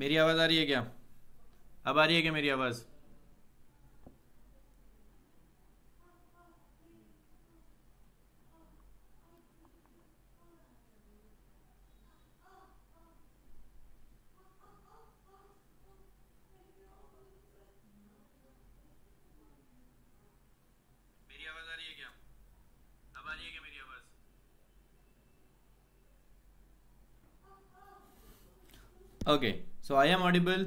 मेरी आवाज़ आ रही है क्या? अब आ रही है क्या मेरी आवाज़? मेरी आवाज़ so I am audible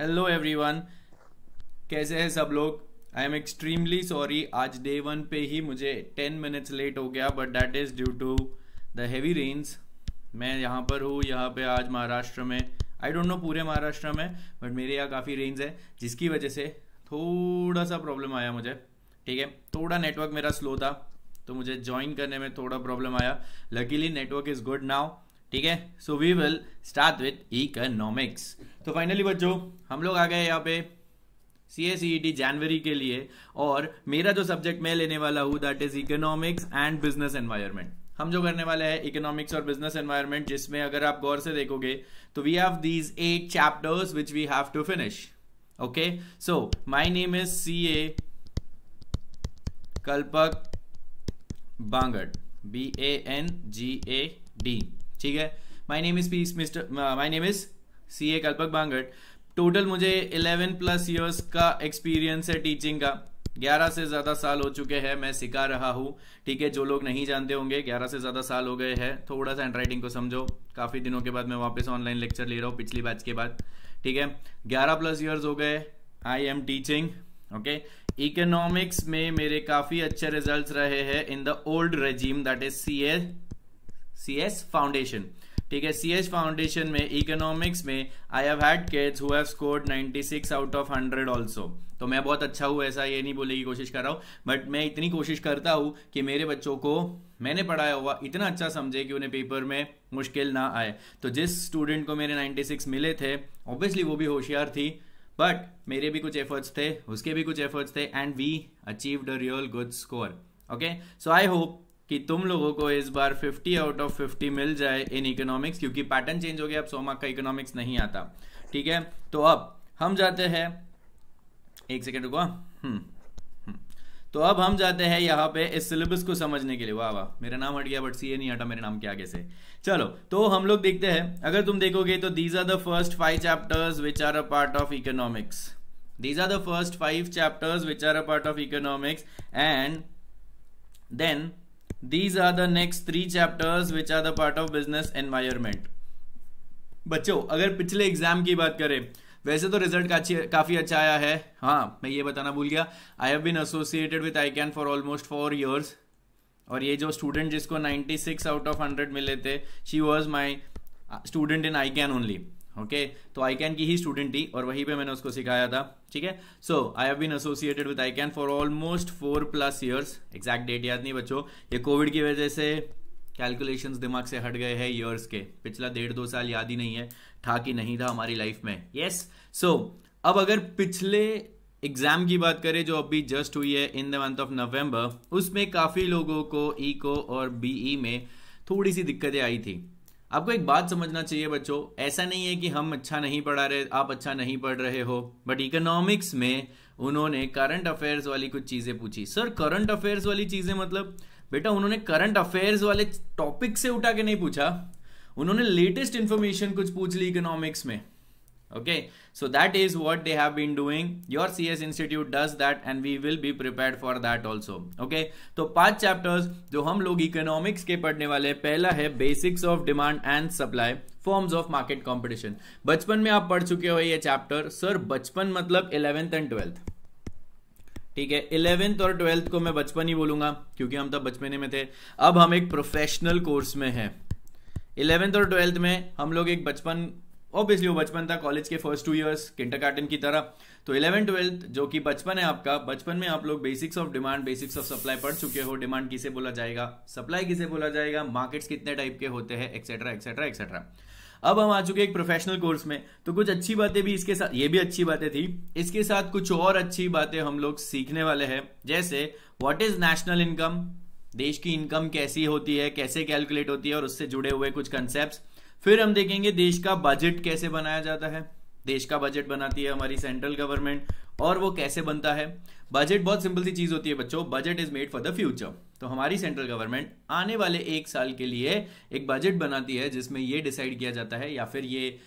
hello everyone कैसे हैं सब लोग? आई एम एक्सट्रीमली सॉरी आज डे वन पे ही मुझे टेन मिनट्स लेट हो गया but that is due to the heavy rains मैं यहाँ पर हूँ, यहाँ पे आज महाराष्ट्र में। आई डोंट नो पूरे महाराष्ट्र में बट मेरे यहाँ काफ़ी रेंज है, जिसकी वजह से थोड़ा सा प्रॉब्लम आया मुझे। ठीक है? थोड़ा नेटवर्क मेरा स्लो था तो मुझे ज्वाइन करने में थोड़ा प्रॉब्लम आया। Luckily network is good now ठीक है? So we will start with economics तो फाइनली बच्चों, हम लोग आ गए यहाँ पे सी एस टी जनवरी के लिए, और मेरा जो सब्जेक्ट मैं लेने वाला हूँ that is economics and business environment हम जो करने वाले हैं इकोनॉमिक्स और बिज़नेस एनवायरमेंट जिसमें अगर आप गौर से देखोगे तो we have these eight chapters which we have to finish okay so my name is C A Kalpak Bangad B A N G A D ठीक है? My name is peace mister my name is C A Kalpak Bangad total मुझे 11 plus years का experience है teaching का। 11 से ज़्यादा साल हो चुके हैं, मैं सिखा रहा हूँ। ठीक है, जो लोग नहीं जानते होंगे 11 से ज़्यादा साल हो गए हैं। थोड़ा सा हैंड राइटिंग को समझो। काफ़ी दिनों के बाद मैं वापस ऑनलाइन लेक्चर ले रहा हूँ, पिछली बैच के बाद। ठीक है? 11 प्लस इयर्स हो गए I am teaching okay economics में मेरे काफ़ी अच्छे रिज़ल्ट रहे हैं in the old regime that is C C S foundation ठीक है सी एस फाउंडेशन में इकोनॉमिक्स में I have had kids who have scored 96 out of 100 also तो मैं बहुत अच्छा हूँ, ऐसा ये नहीं बोले की कोशिश कर रहा हूँ बट मैं इतनी कोशिश करता हूँ कि मेरे बच्चों को मैंने पढ़ाया हुआ इतना अच्छा समझे कि उन्हें पेपर में मुश्किल ना आए। तो जिस स्टूडेंट को मेरे 96 मिले थे ऑब्वियसली वो भी होशियार थी बट मेरे भी कुछ एफर्ट्स थे, उसके भी कुछ एफर्ट्स थे and we achieved a real good score okay so I hope कि तुम लोगों को इस बार 50 आउट ऑफ़ 50 मिल जाए इन इकोनॉमिक्स क्योंकि पैटर्न चेंज हो गया अब सौ मार्क का इकोनॉमिक्स नहीं आता। ठीक है? तो अब हम जाते हैं एक सेकेंड रुको हम्म, हम्म। तो अब हम जाते हैं यहाँ पे इस सिलेबस को समझने के लिए। वाह वाह मेरा नाम हट गया बट सी ए नहीं हटा मेरे नाम के आगे से। चलो तो हम लोग देखते हैं। अगर तुम देखोगे तो these are the first five chapters which are a part of economics these are the first five chapters which are a part of economics and then these are the next three chapters which are the part of business environment. बच्चों, अगर पिछले exam की बात करें, वैसे तो result काफ़ी अच्छा आया है। हाँ मैं ये बताना भूल गया। I have been associated with I can for almost four years और ये जो स्टूडेंट जिसको 96 आउट ऑफ़ 100 मिले थे she was my student in I can only okay तो आई कैन की ही स्टूडेंट थी और वहीं पे मैंने उसको सिखाया था। ठीक है? So I have been associated with I can for almost four plus years exact date याद नहीं बच्चों। ये कोविड की वजह से कैलकुलेशंस दिमाग से हट गए हैं ईयर्स के। पिछला डेढ़ दो साल याद ही नहीं है। था कि नहीं था हमारी लाइफ में। Yes yes? सो so, अब अगर पिछले एग्ज़ाम की बात करें जो अभी जस्ट हुई है in the month of November उसमें काफ़ी लोगों को इको e और बीई e में थोड़ी सी दिक्कतें आई थी। आपको एक बात समझना चाहिए बच्चों, ऐसा नहीं है कि हम अच्छा नहीं पढ़ा रहे, आप अच्छा नहीं पढ़ रहे हो बट इकोनॉमिक्स में उन्होंने करंट अफेयर्स वाली कुछ चीज़ें पूछी। सर करंट अफेयर्स वाली चीज़ें मतलब? बेटा, उन्होंने करंट अफेयर्स वाले टॉपिक से उठा के नहीं पूछा। उन्होंने लेटेस्ट इंफॉर्मेशन कुछ पूछ ली इकोनॉमिक्स में। Okay? So, that is what they have been doing. Your cs institute does that and we will be prepared for that also. Okay? तो पाँच चैप्टर्स जो हम लोग इकोनॉमिक्स के पढ़ने वाले पहला है basics of demand and supply forms of market competition बचपन में आप पढ़ चुके हो ये चैप्टर सर बचपन मतलब इलेवेंथ एंड ट्वेल्थ ठीक है? इलेवेंथ और ट्वेल्थ को मैं बचपन ही बोलूँगा, क्योंकि हम तब बचपने में थे। अब हम एक प्रोफेशनल कोर्स में हैं। इलेवेंथ और ट्वेल्थ में हम लोग एक बचपन ऑब्वियसली वो बचपन था कॉलेज के फ़र्स्ट टू इयर्स किंटर की तरह। तो इलेवन ट्वेल्थ जो कि बचपन है आपका, बचपन में आप लोग basics of demand basics of supply पढ़ चुके हो। डिमांड किसे बोला जाएगा? सप्लाई किसे बोला जाएगा? मार्केट्स कितने टाइप के होते हैं? एक्सेट्रा एक्सेट्रा एक्सेट्रा अब हम आ चुके एक प्रोफेशनल कोर्स में। तो कुछ अच्छी बातें भी इसके साथ, ये भी अच्छी बातें थी। इसके साथ कुछ और अच्छी बातें हम लोग सीखने वाले हैं। जैसे व्हाट इज़ नेशनल इनकम देश की इनकम कैसी होती है? कैसे कैलकुलेट होती है? और उससे जुड़े हुए कुछ कंसेप्ट फिर हम देखेंगे देश का बजट कैसे बनाया जाता है। देश का बजट बनाती है हमारी सेंट्रल गवर्नमेंट और वो कैसे बनता है। बजट बहुत सिंपल सी चीज़ होती है बच्चों। Budget is made for the future तो हमारी सेंट्रल गवर्नमेंट आने वाले एक साल के लिए एक बजट बनाती है, जिसमें ये डिसाइड किया जाता है या फिर ये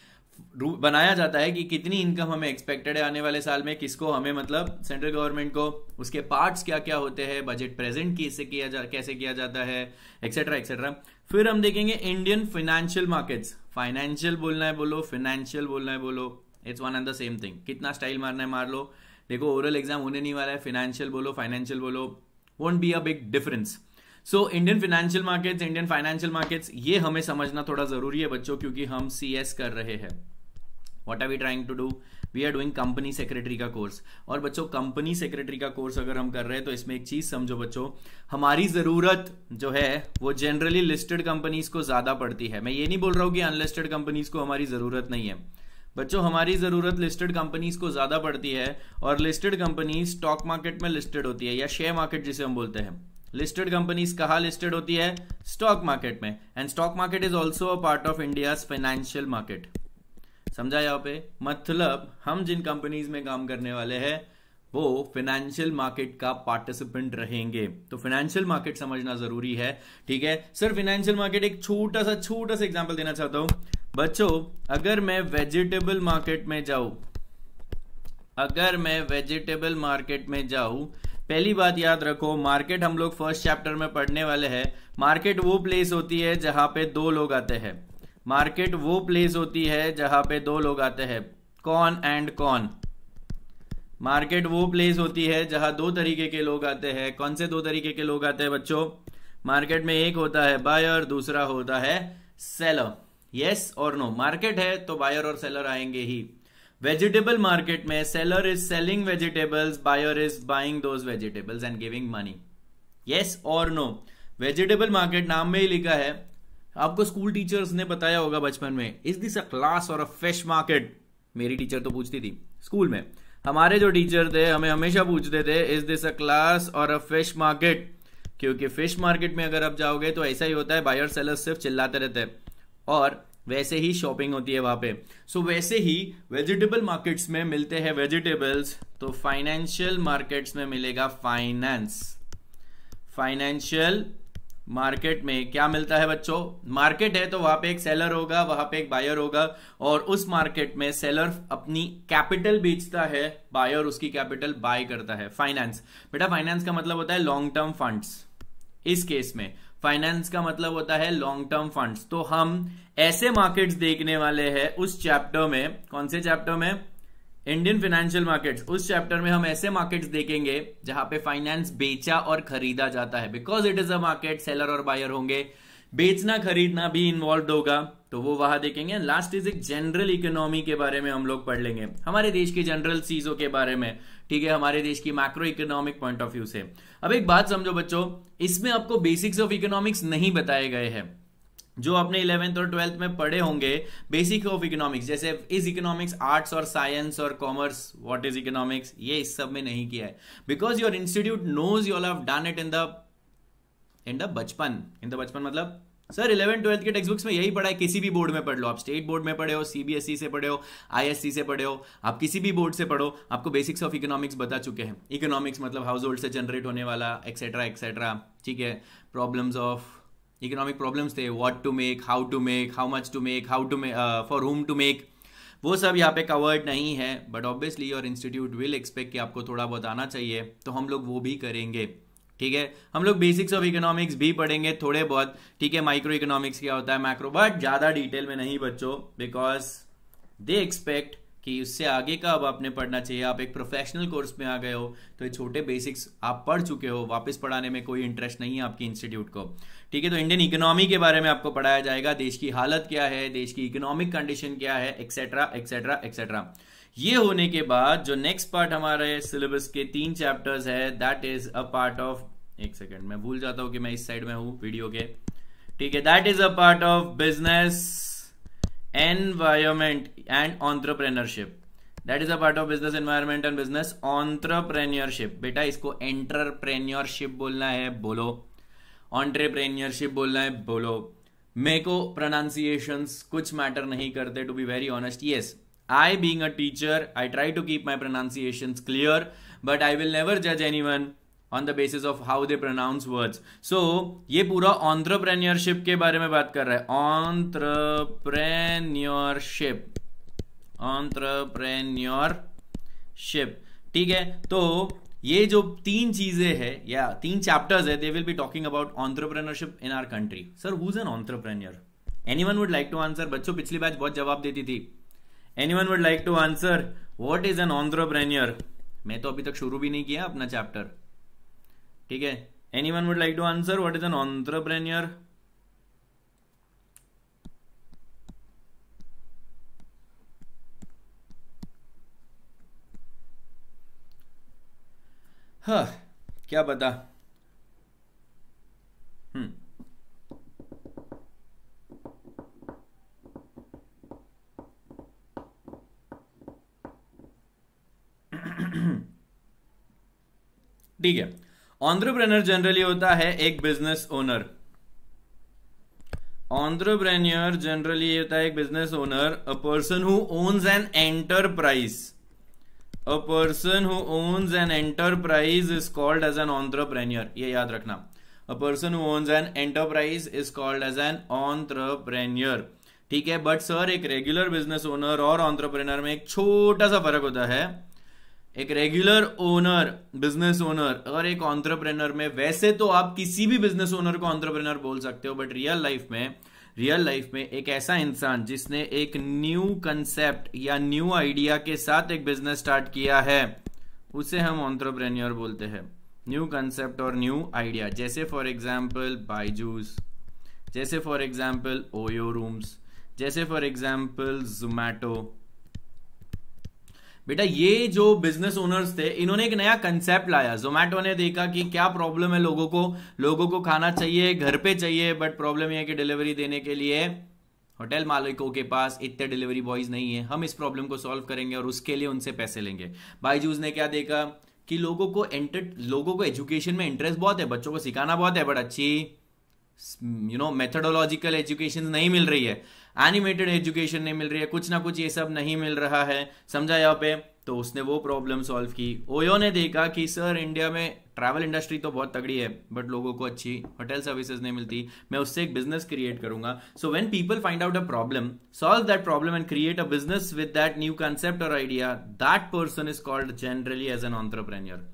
बनाया जाता है कि कितनी इनकम हमें एक्सपेक्टेड है आने वाले साल में, किसको हमें मतलब सेंट्रल गवर्नमेंट को, उसके पार्ट्स क्या क्या होते हैं बजट प्रेजेंट कैसे किया जा, कैसे किया जाता है एक्सेट्रा एक्सेट्रा फिर हम देखेंगे इंडियन फाइनेंशियल मार्केट्स फाइनेंशियल बोलना है बोलो फाइनेंशियल बोलना है बोलो. It's one and the same thing कितना स्टाइल मारना है मार लो. देखो ओरल एग्ज़ाम होने नहीं वाला है. फाइनेंशियल बोलो फाइनेंशियल बोलो. Won't be a big difference so Indian financial markets Indian financial markets ये हमें समझना थोड़ा ज़रूरी है बच्चों, क्योंकि हम सीएस कर रहे हैं. What are we trying to do we are doing company secretary का कोर्स और बच्चों कंपनी सेक्रेटरी का कोर्स अगर हम कर रहे हैं तो इसमें एक चीज़ समझो बच्चों, हमारी ज़रूरत जो है, वो जनरली लिस्टेड कंपनीज़ को ज़्यादा पड़ती है। मैं ये नहीं बोल रहा हूँ कि अनलिस्टेड कंपनीज़ को हमारी ज़रूरत नहीं है। बच्चों, हमारी ज़रूरत लिस्टेड कंपनीज़ को ज़्यादा पड़ती है और लिस्टेड कंपनी स्टॉक मार्केट में लिस्टेड होती है या शेयर मार्केट जिसे हम बोलते हैं। लिस्टेड कंपनीज़ कहा लिस्टेड होती है? स्टॉक मार्केट में। And stock market is also a part of India financial market समझा यहाँ पे? मतलब हम जिन कंपनीज़ में काम करने वाले हैं, वो फाइनेंशियल मार्केट का पार्टिसिपेंट रहेंगे। तो फाइनेंशियल मार्केट समझना ज़रूरी है, ठीक है? सर फाइनेंशियल मार्केट एक छोटा सा छोटा सा एग्जांपल देना चाहता हूँ। बच्चों, अगर मैं वेजिटेबल मार्केट में जाऊँ, अगर मैं वेजिटेबल मार्केट में जाऊँ, पहली बात याद रखो मार्केट हम लोग फ़र्स्ट चैप्टर में पढ़ने वाले हैं। मार्केट वो प्लेस होती है जहाँ पे दो लोग आते हैं। मार्केट वो प्लेस होती है जहाँ पे दो लोग आते हैं, कौन एंड कौन। मार्केट वो प्लेस होती है जहाँ दो तरीके के लोग आते हैं। कौन से दो तरीके के लोग आते हैं बच्चों? मार्केट में एक होता है बायर दूसरा होता है सेलर यस और नो मार्केट है तो बायर और सेलर आएँगे ही। वेजिटेबल मार्केट में seller is selling vegetables buyer is buying those vegetables and giving money yes और नो वेजिटेबल मार्केट नाम में ही लिखा है आपको स्कूल टीचर्स ने बताया होगा बचपन में इज़ दिस अ क्लास और अ फ़िश मार्केट मेरी टीचर तो पूछती थी स्कूल में. हमारे जो टीचर थे हमें हमेशा पूछते थे इज़ दिस अ क्लास और अ फ़िश मार्केट क्योंकि फ़िश मार्केट में अगर आप जाओगे तो ऐसा ही होता है बायर सेलर्स सिर्फ़ चिल्लाते रहते हैं। और वैसे ही शॉपिंग होती है वहाँ पे। सो so, वैसे ही वेजिटेबल मार्केट्स में मिलते हैं वेजिटेबल्स तो फाइनेंशियल मार्केट्स में मिलेगा फाइनेंस फाइनेंशियल मार्केट में क्या मिलता है बच्चों? मार्केट है तो वहाँ पे एक सेलर होगा, वहाँ पे एक बायर होगा और उस मार्केट में सेलर अपनी कैपिटल बेचता है बायर उसकी कैपिटल बाय करता है। फाइनेंस बेटा फाइनेंस का मतलब होता है लॉन्ग टर्म फंड्स इस केस में फाइनेंस का मतलब होता है लॉन्ग टर्म फंड्स तो हम ऐसे मार्केट्स देखने वाले हैं उस चैप्टर में, कौन से चैप्टर में? इंडियन फाइनेंशियल मार्केट्स उस चैप्टर में हम ऐसे मार्केट्स देखेंगे जहाँ पे फाइनेंस बेचा और खरीदा जाता है। Because it is a market seller और बायर होंगे। बेचना, खरीदना भी इन्वॉल्व होगा तो वो वहाँ देखेंगे। लास्ट इज़ एक जनरल इकोनॉमी के बारे में हम लोग पढ़ लेंगे। हमारे देश की जनरल चीज़ों के बारे में, ठीक है? हमारे देश की macro economic point of view से। अब एक बात समझो बच्चों, इसमें आपको बेसिक्स ऑफ़ इकोनॉमिक्स नहीं बताए गए हैं। जो आपने इलेवेंथ और ट्वेल्थ में पढ़े होंगे बेसिक ऑफ़ इकोनॉमिक्स जैसे इज़ इकोनॉमिक्स आर्ट्स और साइंस और कॉमर्स व्हाट इज़ इकोनॉमिक्स ये इस सब में नहीं किया है। Because your institute knows you have done it in the in the बचपन इन द बचपन मतलब सर इलेवन ट्वेल्थ के टेक्स्ट बुक्स में यही पढ़ा है, किसी भी बोर्ड में पढ़ लो। आप स्टेट बोर्ड में पढ़े हो सीबीएसई e से पढ़े हो आईएससी से पढ़े हो, आप किसी भी बोर्ड से पढ़ो, आपको बेसिक्स ऑफ़ इकोनॉमिक्स बता चुके हैं। इकोनॉमिक्स मतलब हाउस होल्ड से जनरेट होने वाला एक्सेट्रा एक्सेट्रा ठीक है? प्रॉब्लम्स ऑफ़ इकोनॉमिक प्रॉब्लम्स थे what to make how to make how much to make how to make for whom to make वो सब यहाँ पे कवर्ड नहीं है but obviously your institute will expect कि आपको थोड़ा बहुत आना चाहिए तो हम लोग वो भी करेंगे, ठीक है? हम लोग बेसिक्स ऑफ़ इकोनॉमिक्स भी पढ़ेंगे थोड़े बहुत, ठीक है? माइक्रो इकोनॉमिक्स क्या होता है मैक्रो बट ज़्यादा डिटेल में नहीं बच्चों बिकॉज़ दे एक्सपेक्ट कि उससे आगे का अब आपने पढ़ना चाहिए। आप एक प्रोफेशनल कोर्स में आ गए हो तो ये छोटे बेसिक्स आप पढ़ चुके हो। वापस पढ़ाने में कोई इंटरेस्ट नहीं है आपकी इंस्टीट्यूट को। ठीक है तो इंडियन इकोनॉमी के बारे में आपको पढ़ाया जाएगा। देश की हालत क्या है, देश की इकोनॉमिक कंडीशन क्या है एक्सेट्रा एक्सेट्रा एक्सेट्रा ये होने के बाद जो नेक्स्ट पार्ट हमारे सिलेबस के तीन चैप्टर्स है that is a part of एक सेकेंड मैं भूल जाता हूँ कि मैं इस साइड में हूँ वीडियो के। ठीक है that is a part of business environment and entrepreneurship. That is a part of business environment and business entrepreneurship बेटा, इसको एंटरप्रेन्योरशिप बोलना है, बोलो। ऑन्ट्रप्रेन्योरशिप बोलना है, बोलो। मेरे को प्रोनाउंसिएशन कुछ मैटर नहीं करते to be very honest yes being a teacher I try to keep my pronunciation clear but I will never जज anyone on the basis of how they pronounce words so ये पूरा entrepreneurship के बारे में बात कर रहा है। ऑन्ट्रप्रेन्योरशिप ऑन्ट्रप्रेन्योरशिप ठीक है? तो ये जो तीन चीज़ें हैं, या तीन चैप्टर्स है they will be talking about entrepreneurship in our country sir who's an entrepreneur anyone would like to answer बच्चों, पिछली बार बहुत जवाब देती थी। Anyone would like to answer what is an entrepreneur मैं तो अभी तक शुरू भी नहीं किया अपना चैप्टर ठीक है? Anyone would like to answer what is an entrepreneur क्या बता हम्म ठीक है। ऑन्ट्रप्रेनर जनरली होता है एक बिज़नेस ओनर ऑन्ट्रप्रेन्योर जनरली होता है एक business owner a person who owns an enterprise a person who owns an enterprise is called as an entrepreneur. ये याद रखना. A person who owns an enterprise is called as an entrepreneur. ठीक है? But sir एक regular business owner और entrepreneur में एक छोटा सा फ़र्क होता है. एक रेगुलर ओनर बिज़नेस ओनर और एक ऑन्टरप्रेनर में, वैसे तो आप किसी भी बिज़नेस ओनर को ऑन्टरप्रेनर बोल सकते हो बट रियल लाइफ में रियल लाइफ में एक ऐसा इंसान जिसने एक न्यू कंसेप्ट या न्यू आइडिया के साथ एक बिज़नेस स्टार्ट किया है, उसे हम ऑन्ट्रप्रेन्योर बोलते हैं। न्यू कंसेप्ट और न्यू आइडिया जैसे फॉर एग्ज़ाम्पल बाईजूस जैसे फॉर एग्ज़ाम्पल ओयो रूम्स जैसे फॉर एग्ज़ाम्पल जोमैटो बेटा, ये जो बिज़नेस ओनर्स थे, इन्होंने एक नया कंसेप्ट लाया। जोमैटो ने देखा कि क्या प्रॉब्लम है लोगों को। लोगों को खाना चाहिए, घर पे चाहिए बट प्रॉब्लम यह कि डिलीवरी देने के लिए होटल मालिकों के पास इतने डिलीवरी बॉयज़ नहीं है। हम इस प्रॉब्लम को सॉल्व करेंगे और उसके लिए उनसे पैसे लेंगे। बाईजूज ने क्या देखा कि लोगों को एंटर लोगों को एजुकेशन में इंटरेस्ट बहुत है, बच्चों को सिखाना बहुत है बट अच्छी यू नो मेथडोलॉजिकल एजुकेशन नहीं मिल रही है। एनिमेटेड एजुकेशन नहीं मिल रही है, कुछ ना कुछ ये सब नहीं मिल रहा है। समझा यहाँ पे? तो उसने वो प्रॉब्लम सॉल्व की। ओयो ने देखा कि सर इंडिया में ट्रैवल इंडस्ट्री तो बहुत तगड़ी है बट लोगों को अच्छी होटल सर्विसेज़ नहीं मिलती। मैं उससे एक बिज़नेस क्रिएट करूँगा। So when people find out a problem solve that problem and create a business with that new concept और idea that person is called generally as an entrepreneur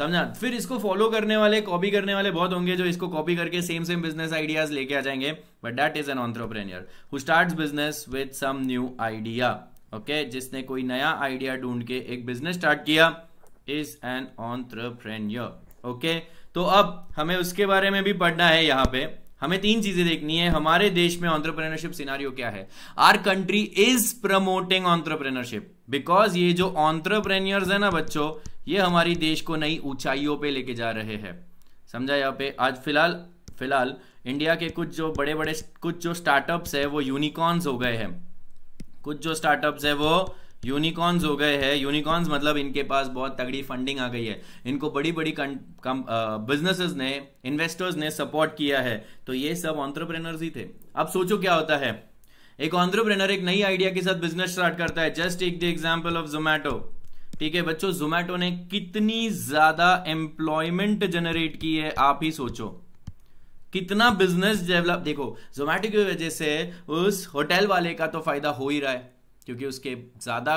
समझा? फिर इसको फॉलो करने वाले कॉपी करने वाले बहुत होंगे जो इसको कॉपी करके सेम सेम बिज़नेस आइडियाज़ लेके आ जाएँगे। But that is an entrepreneur who start business with some new idea okay जिसने कोई नया आइडिया ढूंढ के एक बिज़नेस स्टार्ट किया इज़ एन ऑन्ट्रप्रेन्योर ओके तो अब हमें उसके बारे में भी पढ़ना है यहाँ पे। हमें तीन चीज़ें देखनी है। हमारे देश में ऑन्ट्रप्रेनरशिप सिनारियो क्या है? Our country is promoting entrepreneurship because ये जो ऑन्टरप्रेन्योर्स है ना बच्चों ये हमारी देश को नई ऊंचाइयों पे लेके जा रहे हैं। समझा यहाँ पे? आज फ़िलहाल फ़िलहाल इंडिया के कुछ जो बड़े बड़े कुछ जो स्टार्टअप्स है, वो यूनिकॉर्न्स हो गए हैं। कुछ जो स्टार्टअप्स है, वो यूनिकॉर्न्स हो गए हैं। यूनिकॉर्न्स मतलब इनके पास बहुत तगड़ी फंडिंग आ गई है। इनको बड़ी बड़ी बिजनेसेस ने इन्वेस्टर्स ने सपोर्ट किया है। तो ये सब ऑन्टरप्रेनर्स ही थे। अब सोचो क्या होता है? एक ऑन्टरप्रेनर एक नई आइडिया के साथ बिज़नेस स्टार्ट करता है। Just take the example of Zomato ठीक है, बच्चों जोमैटो ने कितनी ज़्यादा एम्प्लॉयमेंट जनरेट की है, आप ही सोचो। कितना बिज़नेस डेवलप देखो जोमैटो की वजह से उस होटल वाले का तो फ़ायदा हो ही रहा है, क्योंकि उसके ज़्यादा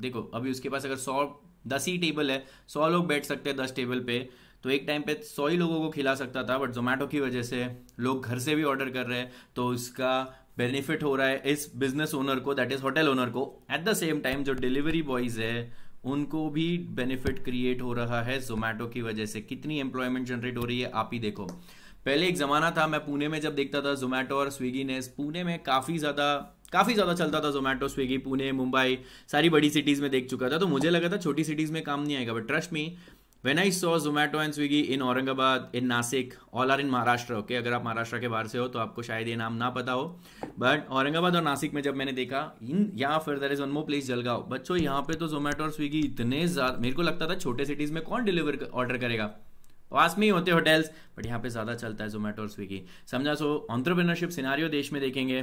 देखो, अभी उसके पास अगर सौ दस ही टेबल है, सौ लोग बैठ सकते हैं दस टेबल पे तो एक टाइम पे सौ ही लोगों को खिला सकता था बट जोमेटो की वजह से लोग घर से भी ऑर्डर कर रहे हैं तो उसका बेनिफिट हो रहा है इस बिज़नेस ओनर को दैट इज़ होटल ओनर को। एट द सेम टाइम जो डिलीवरी बॉयज़ है उनको भी बेनिफिट क्रिएट हो रहा है जोमेटो की वजह से। कितनी एम्प्लॉयमेंट जनरेट हो रही है, आप ही देखो। पहले एक जमाना था, मैं पुणे में जब देखता था जोमेटो और स्विगी ने पुणे में काफ़ी ज़्यादा काफ़ी ज़्यादा चलता था जोमेटो स्विगी पुणे, मुंबई, सारी बड़ी सिटीज़ में देख चुका था। तो मुझे लगा था छोटी सिटीज़ में काम नहीं आएगा but trust me when I saw Zomato and Swiggy in Aurangabad in Nashik all are in Maharashtra okay अगर आप महाराष्ट्र के बाहर से हो तो आपको शायद ये नाम ना पता हो। बट औरंगाबाद और नासिक में जब मैंने देखा, इन, यहाँ फिर there is one more place Jalgaon बच्चों यहाँ पे तो जोमेटो और स्विगी इतने ज़्यादा, मेरे को लगता था छोटे सिटीज़ में कौन डिलीवर ऑर्डर करेगा। पास में ही होते होटल्स बट यहाँ पे ज़्यादा चलता है जोमेटो और स्विगी समझा? सो ऑन्टरप्रिनरशिप सिनारियो देश में देखेंगे।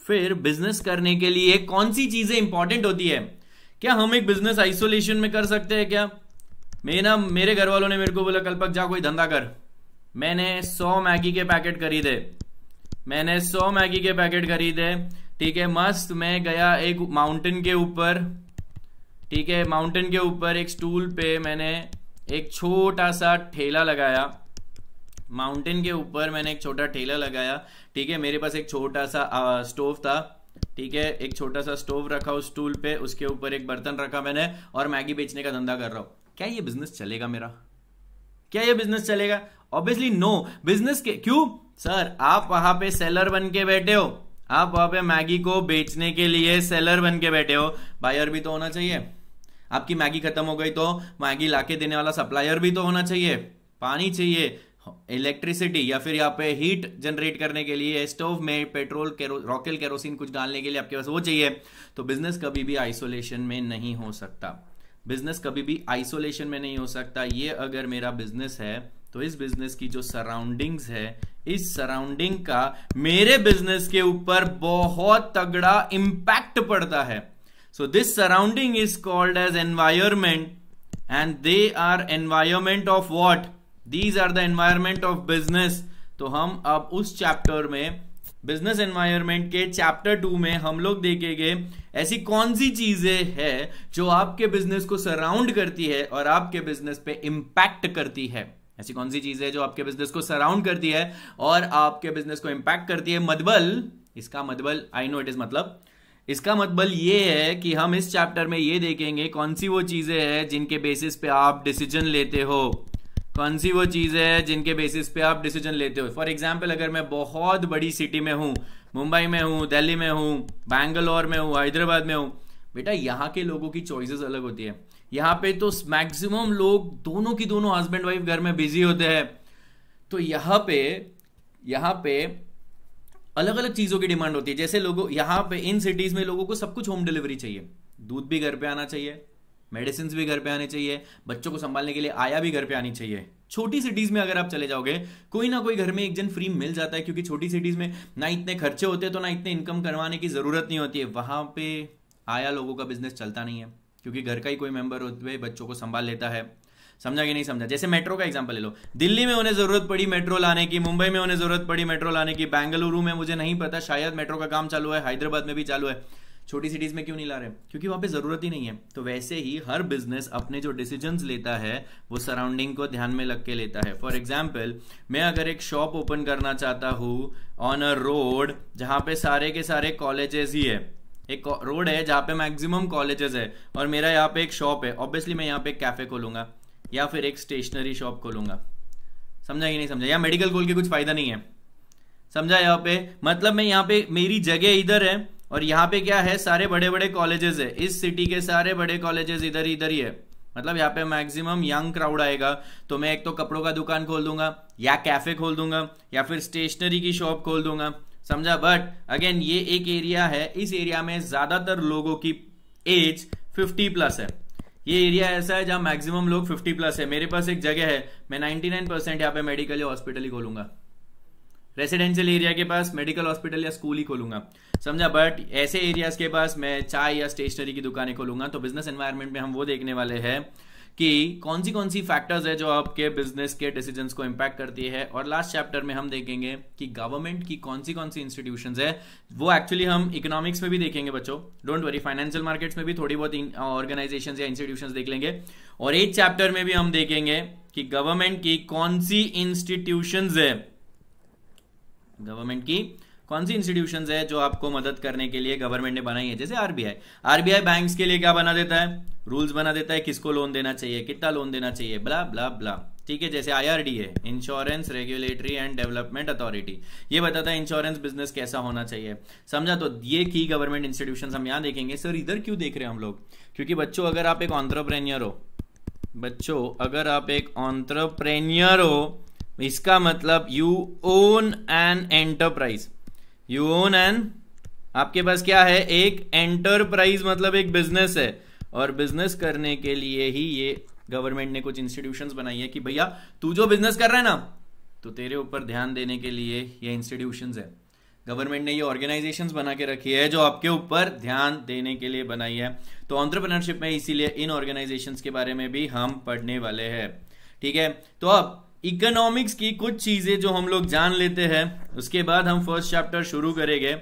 फिर बिज़नेस करने के लिए कौन सी चीज़ें इंपॉर्टेंट होती है? क्या हम एक बिज़नेस आइसोलेशन में कर सकते हैं क्या? मैं ना, मेरे घर वालों ने मेरे को बोला, कल्पक, जा कोई धंधा कर। मैंने सौ मैगी के पैकेट खरीदे। मैंने सौ मैगी के पैकेट खरीदे, ठीक है, मस्त, मैं गया एक माउंटेन के ऊपर, ठीक है माउंटेन के ऊपर एक स्टूल पे मैंने एक छोटा सा ठेला लगाया। माउंटेन के ऊपर मैंने एक छोटा ठेला लगाया, ठीक है, मेरे पास एक छोटा सा स्टोव था, ठीक है, एक छोटा सा स्टोव रखा उस स्टूल पे, उसके ऊपर एक बर्तन रखा मैंने, और मैगी बेचने का धंधा कर रहा हूँ। क्या ये बिज़नेस चलेगा मेरा? क्या ये बिज़नेस चलेगा? ऑब्वियसली नो बिज़नेस के क्यों? सर आप वहाँ पे सेलर बन के बैठे हो। आप वहाँ पे मैगी को बेचने के लिए सेलर बन के बैठे हो। बायर भी तो होना चाहिए। आपकी मैगी खत्म हो गई तो मैगी लाके देने वाला सप्लायर भी तो होना चाहिए। पानी चाहिए इलेक्ट्रिसिटी या फिर यहाँ पे हीट जनरेट करने के लिए स्टोव में पेट्रोल केरो, रॉकेल केरोसिन कुछ डालने के लिए आपके पास वो चाहिए। तो बिज़नेस कभी भी आइसोलेशन में नहीं हो सकता। बिज़नेस कभी भी आइसोलेशन में नहीं हो सकता। ये अगर मेरा बिज़नेस है तो इस बिज़नेस की जो सराउंडिंग्स है, इस सराउंडिंग का मेरे बिज़नेस के ऊपर बहुत तगड़ा इंपैक्ट पड़ता है। So this surrounding is called as environment and they are environment of what these are the environment of business तो हम अब उस चैप्टर में बिज़नेस एनवायरमेंट के चैप्टर टू में हम लोग देखेंगे ऐसी कौन सी चीज़ें है जो आपके बिज़नेस को सराउंड करती है और आपके बिज़नेस पे इम्पैक्ट करती है। ऐसी कौन सी चीज़ें जो आपके बिज़नेस को सराउंड करती है और आपके बिज़नेस को इम्पैक्ट करती है? मदबल, इसका मदबल आई नो इट इज़ मतलब इसका मतलब ये है कि हम इस चैप्टर में ये देखेंगे कौन सी वो चीज़ें हैं जिनके बेसिस पे आप डिसीज़न लेते हो। कौन सी वो चीज़ है जिनके बेसिस पे आप डिसीज़न लेते हो। फॉर एग्ज़ाम्पल अगर मैं बहुत बड़ी सिटी में हूँ, मुंबई में हूँ, दिल्ली में हूँ, बैंगलोर में हूँ, हैदराबाद में हूँ, बेटा यहाँ के लोगों की चॉइसेस अलग होती है। यहाँ पे तो मैक्सिमम लोग दोनों की दोनों हस्बैंड वाइफ घर में बिज़ी होते हैं। तो यहाँ पे यहाँ पे अलग अलग चीज़ों की डिमांड होती है। जैसे लोगों, यहाँ पे इन सिटीज़ में लोगों को सब कुछ होम डिलीवरी चाहिए। दूध भी घर पे आना चाहिए। मेडिसिन भी घर पे आने चाहिए, बच्चों को संभालने के लिए आया भी घर पे आनी चाहिए। छोटी सिटीज़ में अगर आप चले जाओगे, कोई ना कोई घर में एक जन फ्री मिल जाता है, क्योंकि छोटी सिटीज़ में ना इतने खर्चे होते हैं तो ना इतने इनकम करवाने की ज़रूरत नहीं होती है। वहाँ पे आया लोगों का बिज़नेस चलता नहीं है, क्योंकि घर का ही कोई मेंबर होते हुए बच्चों को संभाल लेता है। समझा कि नहीं समझा? जैसे मेट्रो का एग्ज़ाम्पल ले लो। दिल्ली में उन्हें ज़रूरत पड़ी मेट्रो लाने की, मुंबई में उन्हें ज़रूरत पड़ी मेट्रो लाने की, बेंगलुरु में मुझे नहीं पता, शायद मेट्रो का काम चालू है, हैदराबाद में भी चालू है। छोटी सिटीज़ में क्यों नहीं ला रहे? क्योंकि वहाँ पे ज़रूरत ही नहीं है। तो वैसे ही हर बिज़नेस अपने जो डिसीज़न लेता है, वो सराउंडिंग को ध्यान में लग के लेता है। फॉर एग्ज़ाम्पल मैं अगर एक शॉप ओपन करना चाहता हूँ ऑन अ रोड जहाँ पे सारे के सारे कॉलेजेस ही है। एक रोड है जहाँ पे मैक्सिमम कॉलेजेस है और मेरा यहाँ पे एक शॉप है। ऑब्वियसली मैं यहाँ पे एक कैफ़े खोलूँगा या फिर एक स्टेशनरी शॉप खोलूँगा। समझा कि नहीं समझा? या मेडिकल खोल के कुछ फ़ायदा नहीं है। समझा यहाँ पे? मतलब मैं यहाँ पे, मेरी जगह इधर है और यहाँ पे क्या है, सारे बड़े बड़े कॉलेजेस है। इस सिटी के सारे बड़े कॉलेजेस इधर इधर ही है। मतलब यहाँ पे मैक्सिमम यंग क्राउड आएगा। तो मैं एक तो कपड़ों का दुकान खोल दूँगा, या कैफ़े खोल दूँगा, या फिर स्टेशनरी की शॉप खोल दूँगा। समझा? बट अगेन ये एक एरिया है। इस एरिया में ज़्यादातर लोगों की एज 50 प्लस है। ये एरिया ऐसा है जहाँ मैक्सिमम लोग 50 प्लस है। मेरे पास एक जगह है। मैं 99 परसेंट यहाँ पे मेडिकल या हॉस्पिटल ही खोलूँगा। रेसिडेंशियल एरिया के पास मेडिकल हॉस्पिटल या स्कूल ही खोलूँगा। समझा बट ऐसे एरियाज़ के पास मैं चाय या स्टेशनरी की दुकानें खोलूँगा तो बिज़नेस एनवायरमेंट में हम वो देखने वाले हैं कि कौन सी कौन सी फैक्टर्स है जो आपके बिज़नेस के डिसीजंस को इंपैक्ट करती है। और लास्ट चैप्टर में हम देखेंगे कि गवर्नमेंट की कौन सी कौन सी इंस्टीट्यूशन है। वो एक्चुअली हम इकोनॉमिक्स में भी देखेंगे बच्चों। डोंट वरी फाइनेंशियल मार्केट्स में भी थोड़ी बहुत ऑर्गेनाइजेशन या इंस्टीट्यूशन देख लेंगे। और एक चैप्टर में भी हम देखेंगे कि गवर्नमेंट की कौन सी इंस्टीट्यूशन है। गवर्नमेंट की, कौन सी इंस्टीट्यूशन है जो आपको मदद करने के लिए गवर्नमेंट ने बनाई है? जैसे आरबीआई आरबीआई बैंक्स के लिए क्या बना देता है? रूल्स बना देता है किसको लोन देना चाहिए, कितना लोन देना चाहिए ब्ला ब्ला ब्ला ठीक है, जैसे आईआरडी है insurance regulatory and development authority ये बताता है इंश्योरेंस बिज़नेस कैसा होना चाहिए। समझा तो ये की गवर्नमेंट इंस्टीट्यूशन हम यहाँ देखेंगे। सर इधर क्यों देख रहे हैं हम लोग? क्योंकि बच्चों, अगर आप एक ऑन्ट्रप्रेन्यर हो, बच्चों, अगर आप एक ऑन्ट्रप्रेन्यर हो इसका मतलब you own an enterprise you own an आपके पास क्या है? एक एंटरप्राइज मतलब एक बिज़नेस है। और बिज़नेस करने के लिए ही ये गवर्नमेंट ने कुछ इंस्टीट्यूशंस बनाई है कि भैया, तू जो बिज़नेस कर रहा है ना तो तेरे ऊपर ध्यान देने के लिए ये इंस्टीट्यूशंस है। गवर्नमेंट ने ये ऑर्गेनाइजेशंस बना के रखी है जो आपके ऊपर ध्यान देने के लिए बनाई है। तो ऑन्टरप्रनरशिप में इसीलिए इन ऑर्गेनाइजेशंस के बारे में भी हम पढ़ने वाले हैं। ठीक है? तो अब इकोनॉमिक्स की कुछ चीज़ें जो हम लोग जान लेते हैं, उसके बाद हम फ़र्स्ट चैप्टर शुरू करेंगे।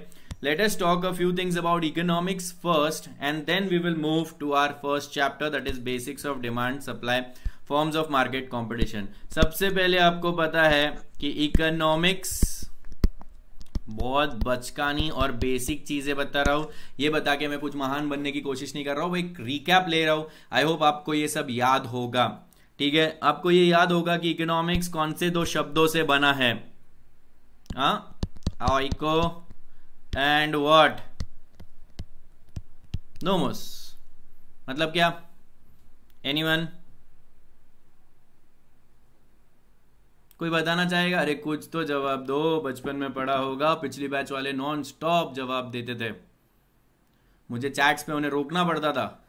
Let us talk a few things about economics first, and then we will move to our first chapter, that is basics of demand, supply, forms of market सबसे पहले आपको पता है कि इकोनॉमिक्स बहुत बचकानी और बेसिक चीज़ें बता रहा हूँ। ये बता के मैं कुछ महान बनने की कोशिश नहीं कर रहा हूँ एक रिकैप ले रहा हूँ। आई होप आपको ये सब याद होगा। ठीक है? आपको ये याद होगा कि इकोनॉमिक्स कौन से दो शब्दों से बना है? हाँ? इको एंड वॉट नोमोस मतलब क्या? एनीवन कोई बताना चाहेगा? अरे कुछ तो जवाब दो। बचपन में पढ़ा होगा। पिछली बैच वाले नॉन स्टॉप जवाब देते थे। मुझे चैट्स पे उन्हें रोकना पड़ता था।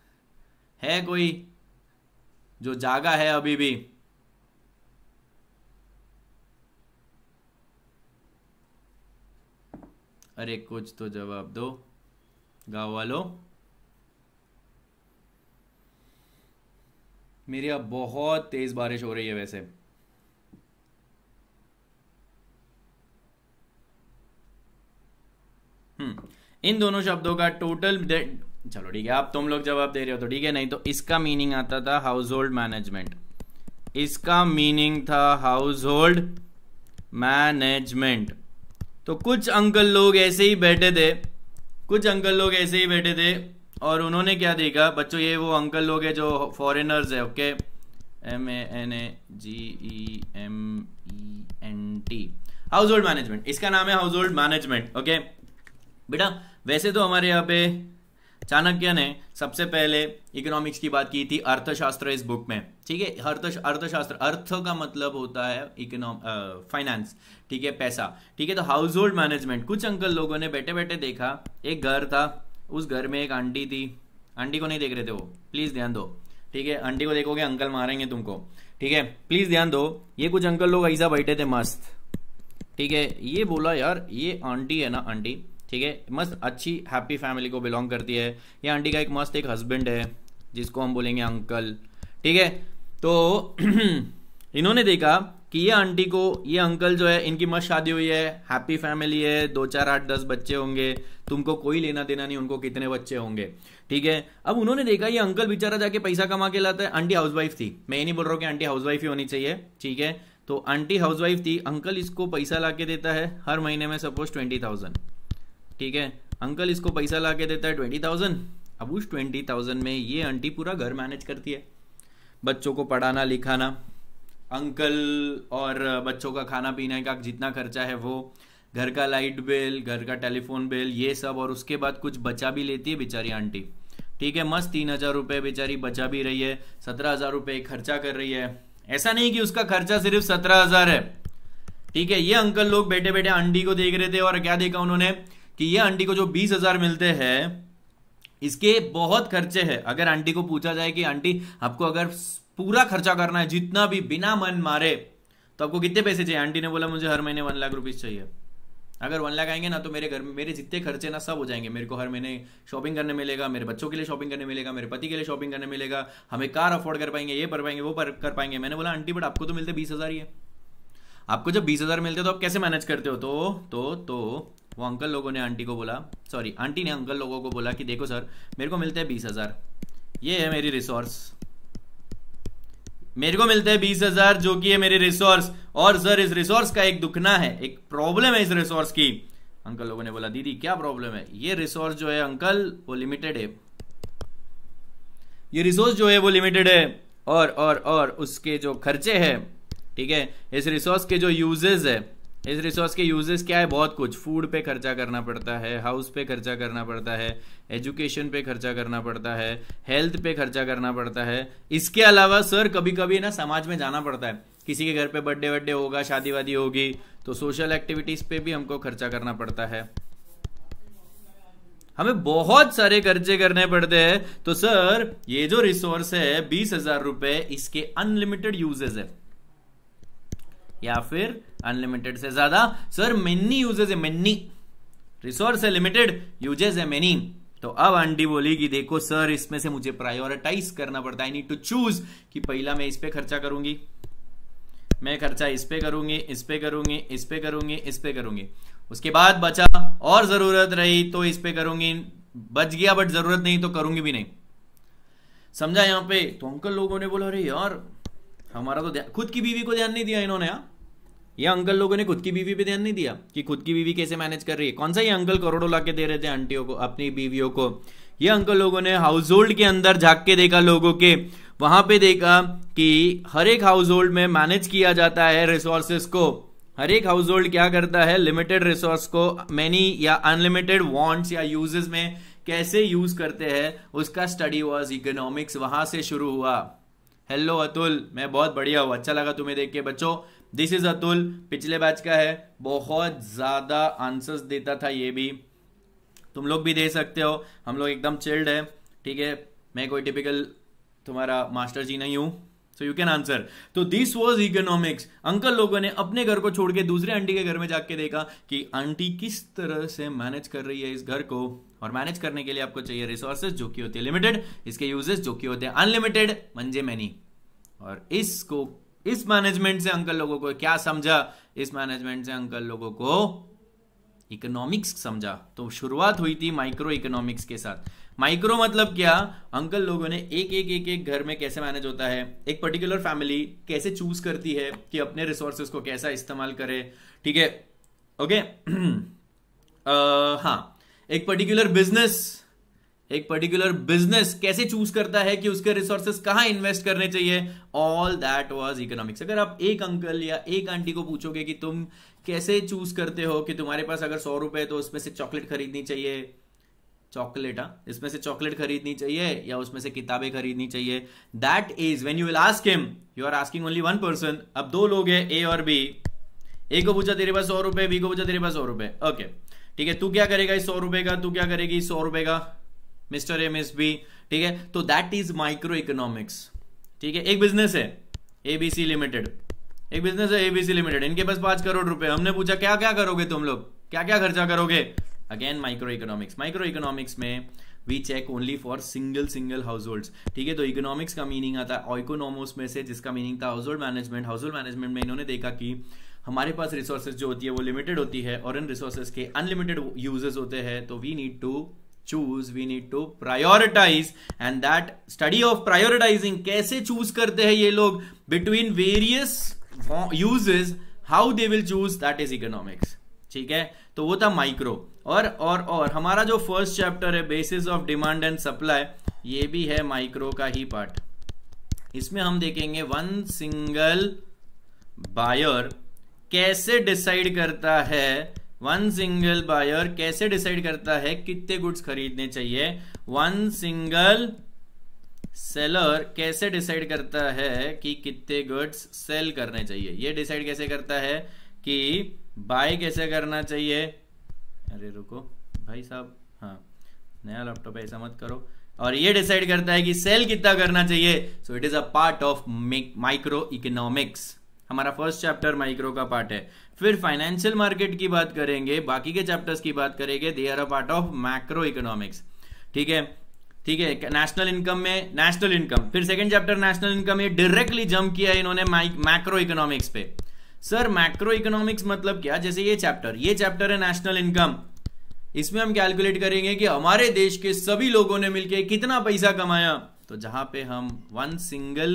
है कोई? जो जागा है अभी भी। अरे कुछ तो जवाब दो, गाँव वालों। मेरी अब बहुत तेज बारिश हो रही है वैसे। हम्म इन दोनों शब्दों का टोटल चलो ठीक है आप तुम लोग जवाब दे रहे हो तो ठीक है, नहीं तो इसका मीनिंग आता था हाउस होल्ड मैनेजमेंट इसका मीनिंग था हाउस होल्ड मैनेजमेंट तो कुछ अंकल लोग ऐसे ही बैठे थे, कुछ अंकल लोग ऐसे ही बैठे थे, और उन्होंने क्या देखा? बच्चों, ये वो अंकल लोग है जो फॉरेनर्स है okay M A N A G E M E N T household management इसका नाम है हाउस होल्ड मैनेजमेंट ओके बेटा, वैसे तो हमारे यहाँ पे चाणक्य ने सबसे पहले इकोनॉमिक्स की बात की थी अर्थशास्त्र इस बुक में। ठीक है? अर्थ अर्थशास्त्र, अर्थ का मतलब होता है इकोनॉम फाइनेंस ठीक है? पैसा। ठीक है? तो हाउस होल्ड मैनेजमेंट कुछ अंकल लोगों ने बैठे बैठे देखा। एक घर था, उस घर में एक आंटी थी। आंटी को नहीं देख रहे थे वो। प्लीज़ ध्यान दो। ठीक है? आंटी को देखोगे अंकल मारेंगे तुमको। ठीक है? प्लीज़ ध्यान दो, ये कुछ अंकल लोग ऐसा बैठे थे मस्त। ठीक है? ये बोला, यार, ये आंटी है ना, आंटी? ठीक है? मस्त अच्छी हैप्पी फैमिली को बिलोंग करती है। ये आंटी का एक मस्त एक हस्बैंड है, जिसको हम बोलेंगे अंकल ठीक है? तो इन्होंने देखा कि ये आंटी को, ये अंकल जो है, इनकी मस्त शादी हुई है हैप्पी फैमिली है, दो चार आठ दस बच्चे होंगे। तुमको कोई लेना देना नहीं, उनको कितने बच्चे होंगे, ठीक है? अब उन्होंने देखा ये अंकल बेचारा जाके पैसा कमा के लाता है। आंटी हाउसवाइफ थी। मैं ये नहीं बोल रहा हूँ कि आंटी हाउसवाइफ ही होनी चाहिए, ठीक है? तो आंटी हाउसवाइफ थी अंकल इसको पैसा ला के देता है, हर महीने में सपोज़ ट्वेंटी थाउज़ेंड ठीक है? अंकल इसको पैसा ला के देता है ट्वेंटी थाउज़ेंड अब उस ट्वेंटी थाउज़ेंड में ये आंटी पूरा घर मैनेज करती है। बच्चों को पढ़ाना, लिखाना। अंकल और बच्चों का खाना पीने का जितना खर्चा है वो, घर का लाइट बिल घर का टेलीफोन बिल ये सब और उसके बाद कुछ बचा भी लेती है बेचारी आंटी। ठीक है? मस्त तीन हज़ार रुपये बेचारी बचा भी रही है, सत्रह हज़ार रुपये खर्चा कर रही है। ऐसा नहीं कि उसका खर्चा सिर्फ़ सत्रह हज़ार है। ठीक है? ये अंकल लोग बैठे बैठे आंटी को देख रहे थे और क्या देखा उन्होंने? कि ये आंटी को जो बीस हज़ार मिलते हैं, इसके बहुत खर्चे हैं। अगर आंटी को पूछा जाए कि, आंटी, आपको अगर पूरा खर्चा करना है, जितना भी बिना मन मारे तो आपको कितने पैसे चाहिए? आंटी ने बोला, मुझे हर महीने वन लाख रुपीज़ चाहिए। अगर वन लाख आएँगे ना तो मेरे घर में मेरे जितने खर्चे ना, सब हो जाएँगे। मेरे को हर महीने शॉपिंग करने मिलेगा, मेरे बच्चों के लिए शॉपिंग करने मिलेगा, मेरे पति के लिए शॉपिंग करने मिलेगा, हमें कार अफोर्ड कर पाएँगे, ये कर पाएँगे, वो कर पाएँगे। मैंने बोला, आंटी बट आपको तो मिलते बीस हज़ार ही है। आपको जब बीस हज़ार मिलते तो आप कैसे मैनेज करते हो? तो तो तो वो अंकल लोगों ने आंटी को बोला सॉरी आंटी ने अंकल लोगों को बोला कि देखो सर, मेरे को मिलते हैं बीस हज़ार। ये है मेरी रिसोर्स मेरे को मिलते हैं बीस हज़ार जो कि है मेरी रिसोर्स और सर, इस रिसोर्स का एक दुखना है, एक प्रॉब्लम है इस रिसोर्स की। अंकल लोगों ने बोला, दीदी, क्या प्रॉब्लम है? ये रिसोर्स जो है अंकल, वो लिमिटेड है। ये रिसोर्स जो है, वो लिमिटेड है। और और और उसके जो खर्चे हैं, ठीक है? इस रिसोर्स के जो यूजेस है इस रिसोर्स के यूजेस क्या है? बहुत कुछ। फ़ूड पे खर्चा करना पड़ता है हाउस पे खर्चा करना पड़ता है एजुकेशन पे खर्चा करना पड़ता है हेल्थ पे खर्चा करना पड़ता है। इसके अलावा सर कभी कभी ना समाज में जाना पड़ता है। किसी के घर पे बर्थडे बर्थडे होगा शादी वादी होगी तो सोशल एक्टिविटीज़ पे भी हमको खर्चा करना पड़ता है। हमें बहुत सारे खर्चे करने पड़ते हैं। तो सर ये जो रिसोर्स है, बीस हज़ार रुपए, इसके अनलिमिटेड यूजेस है। या फिर अनलिमिटेड से ज़्यादा। सर मेनी यूजेस है मेनी रिसोर्स है लिमिटेड यूजेस है मेनी तो अब आंटी बोली कि देखो सर इसमें से मुझे प्रायोरिटाइज करना पड़ता है। नीड टू चूज़ कि पहला मैं इस पे खर्चा करूँगी। मैं खर्चा इस पे करूँगी, इस पे करूँगी, इस पे करूँगी, इस पे करूँगी। उसके बाद बचा, और ज़रूरत रही तो इस पे करूँगी। बच गया बट ज़रूरत नहीं तो करूँगी भी नहीं। समझा यहाँ पे? तो अंकल लोगों ने बोला, अरे यार हमारा तो खुद की बीवी को ध्यान नहीं दिया इन्होंने यार ये अंकल लोगों ने खुद की बीवी पे ध्यान नहीं दिया कि खुद की बीवी कैसे मैनेज कर रही है। कौन सा ये अंकल करोड़ों ला के दे रहे थे आंटियों को, अपनी बीवियों को? ये अंकल लोगों ने हाउस होल्ड के अंदर झाक के देखा लोगों के, वहाँ पे देखा कि हर एक हाउस होल्ड में मैनेज किया जाता है रिसोर्सेस को। हर एक हाउस होल्ड क्या करता है? लिमिटेड रिसोर्स को मैनी या अनलिमिटेड वॉन्ट्स या यूजेस में कैसे यूज़ करते हैं, उसका स्टडी वॉज़ इकोनॉमिक्स वहाँ से शुरू हुआ। हेलो अतुल मैं बहुत बढ़िया हूँ। अच्छा लगा तुम्हें देख के बच्चों। दिस इज़ अतुल पिछले बैच का है। बहुत ज़्यादा आंसर्स देता था ये भी। तुम लोग भी दे सकते हो। हम लोग एकदम चिल्ड है। ठीक है? मैं कोई टिपिकल तुम्हारा मास्टर जी नहीं हूँ। सो यू कैन आंसर तो दिस वॉज़ इकोनॉमिक्स अंकल लोगों ने अपने घर को छोड़ के दूसरे आंटी के घर में जाके देखा कि आंटी किस तरह से मैनेज कर रही है इस घर को। और मैनेज करने के लिए आपको चाहिए रिसोर्सेज जो कि होते हैं लिमिटेड इसके यूजेस जो कि होते हैं अनलिमिटेड मंजे मैनी और इसको, इस मैनेजमेंट से अंकल लोगों को क्या समझा? इस मैनेजमेंट से अंकल लोगों को इकोनॉमिक्स समझा। तो शुरुआत हुई थी माइक्रो इकोनॉमिक्स के साथ। माइक्रो मतलब क्या? अंकल लोगों ने एक एक एक एक घर में कैसे मैनेज होता है? एक पर्टिकुलर फैमिली कैसे चूज़ करती है कि अपने रिसोर्सेज को कैसा इस्तेमाल करे? ठीक है? ओके हाँ। एक पर्टिकुलर बिज़नेस एक पर्टिकुलर बिज़नेस कैसे चूज़ करता है कि उसके रिसोर्सेस कहाँ इन्वेस्ट करने चाहिए? ऑल दैट वाज इकोनॉमिक्स अगर आप एक अंकल या एक आंटी को पूछोगे कि तुम कैसे चूज़ करते हो कि तुम्हारे पास अगर सौ रुपए तो उसमें से चॉकलेट खरीदनी चाहिए? चॉकलेट हाँ? इसमें से चॉकलेट खरीदनी चाहिए या उसमें से किताबें खरीदनी चाहिए? That is when you will ask him you are asking only one person अब दो लोग हैं ए और बी ए को पूछा तेरे पास सौ रुपए बी को पूछा तेरे पास सौ रुपए. ओके ठीक है, तू क्या करेगा इस सौ रुपए का? तू क्या करेगी सौ रुपए का? मिस्टर एम एस बी ठीक है? तो दैट इज़ माइक्रो इकोनॉमिक्स ठीक है? एक बिज़नेस है एबीसी लिमिटेड एक बिज़नेस है एबीसी लिमिटेड इनके पास पाँच करोड़ रुपए हमने पूछा, क्या क्या करोगे तुम लोग? क्या क्या खर्चा करोगे? Again micro economics micro economics में we check only for single single household ठीक है तो इकोनॉमिक्स का मीनिंग आता है इकोनॉमोस में से जिसका मीनिंग था household management household management में इन्होंने देखा कि हमारे पास रिसोर्सेज जो होती है वो लिमिटेड होती है और इन रिसोर्सेज के अनलिमिटेड यूजेस होते हैं तो we need to choose we need to prioritise and that study of prioritising कैसे चूज़ करते हैं ये लोग between various uses how they will choose that is economics ठीक है? तो वो था माइक्रो और और और, हमारा जो फ़र्स्ट चैप्टर है basis of demand and supply ये भी है माइक्रो का ही पार्ट इसमें हम देखेंगे वन सिंगल बायर कैसे डिसाइड करता है? वन सिंगल बायर कैसे डिसाइड करता है कितने गुड्स खरीदने चाहिए? वन सिंगल सेलर कैसे डिसाइड करता है कि कितने गुड्स सेल करने चाहिए? ये डिसाइड कैसे करता है कि बाय कैसे करना चाहिए? अरे रुको, भाई साहब हाँ नया लैपटॉप ऐसा मत करो। और ये डिसाइड करता है कि सेल कितना करना चाहिए। So it is a part of microeconomics हमारा फ़र्स्ट चैप्टर माइक्रो का पार्ट है। फिर फाइनेंशियल मार्केट की बात करेंगे, बाकी के चैप्टर्स की बात करेंगे they are a part of macroeconomics ठीक है? ठीक है नेशनल इनकम में नेशनल इनकम फिर सेकंड चैप्टर नेशनल इनकम में डायरेक्टली जंप किया इन्होंने मैक्रो इकोनॉमिक्स पे। सर मैक्रो इकोनॉमिक्स मतलब क्या? जैसे ये चैप्टर ये चैप्टर है नेशनल इनकम इसमें हम कैलकुलेट करेंगे कि हमारे देश के सभी लोगों ने मिलकर कितना पैसा कमाया। तो जहाँ पे हम वन सिंगल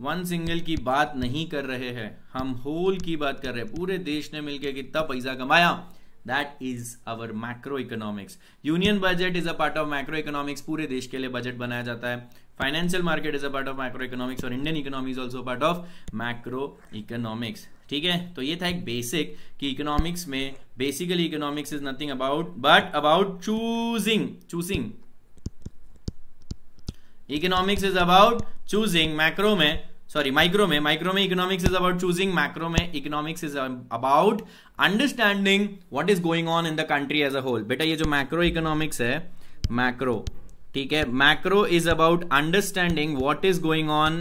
वन सिंगल की बात नहीं कर रहे हैं। हम होल की बात कर रहे हैं। पूरे देश ने मिलकर कितना पैसा कमाया। That is our macroeconomics union budget is a part of macroeconomics पूरे देश के लिए बजट बनाया जाता है। Financial market is a part of macroeconomics और Indian economy is also part of macroeconomics ठीक है? तो ये था एक बेसिक कि इकोनॉमिक्स में basically economics is nothing about but about choosing choosing economics is about choosing macro में सॉरी माइक्रो में माइक्रो में economics is about choosing macro में economics is about understanding what is going on in the country as a whole बेटा, ये जो macro economics है macro ठीक है? Macro is about understanding what is going on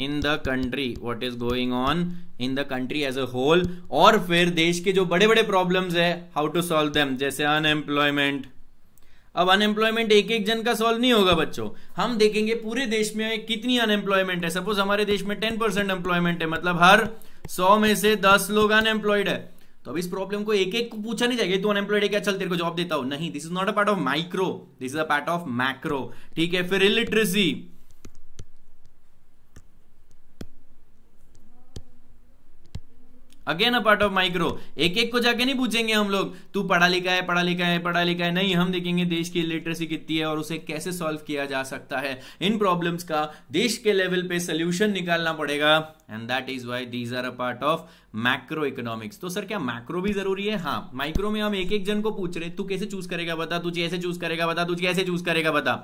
in the country what is going on in the country as a whole और फिर देश के जो बड़े बड़े प्रॉब्लम्स है हाउ टू सॉल्व देम जैसे अनएम्प्लॉयमेंट अब अनएम्प्लॉयमेंट एक एक जन का सॉल्व नहीं होगा बच्चों। हम देखेंगे पूरे देश में कितनी अनएम्प्लॉयमेंट है। सपोज़ हमारे देश में टेन परसेंट एम्प्लॉयमेंट है मतलब हर सौ में से दस लोग अनएम्प्लॉयड है। तो अब इस प्रॉब्लम को एक एक को पूछा नहीं जाएगा तू अनएम्प्लॉयड है क्या? चल तेरे को जॉब देता हूँ। नहीं this is not a part of micro this is a part of macro ठीक है, फिर illiteracy again a part of micro एक एक को जाके नहीं पूछेंगे हम लोग, तू पढ़ा लिखा है, पढ़ा लिखा है, पढ़ा लिखा है। नहीं, हम देखेंगे देश की लिटरेसी कितनी है और उसे कैसे सॉल्व किया जा सकता है। इन प्रॉब्लम्स का देश के लेवल पे सोल्यूशन निकालना पड़ेगा। And that is why these are a part of macro economics तो सर क्या मैक्रो भी ज़रूरी है? हाँ माइक्रो में हम एक एक जन को पूछ रहे तू कैसे चूज़ करेगा बता? तुझे ऐसे चूज़ करेगा बता? तुझे कैसे चूज़ करेगा बता?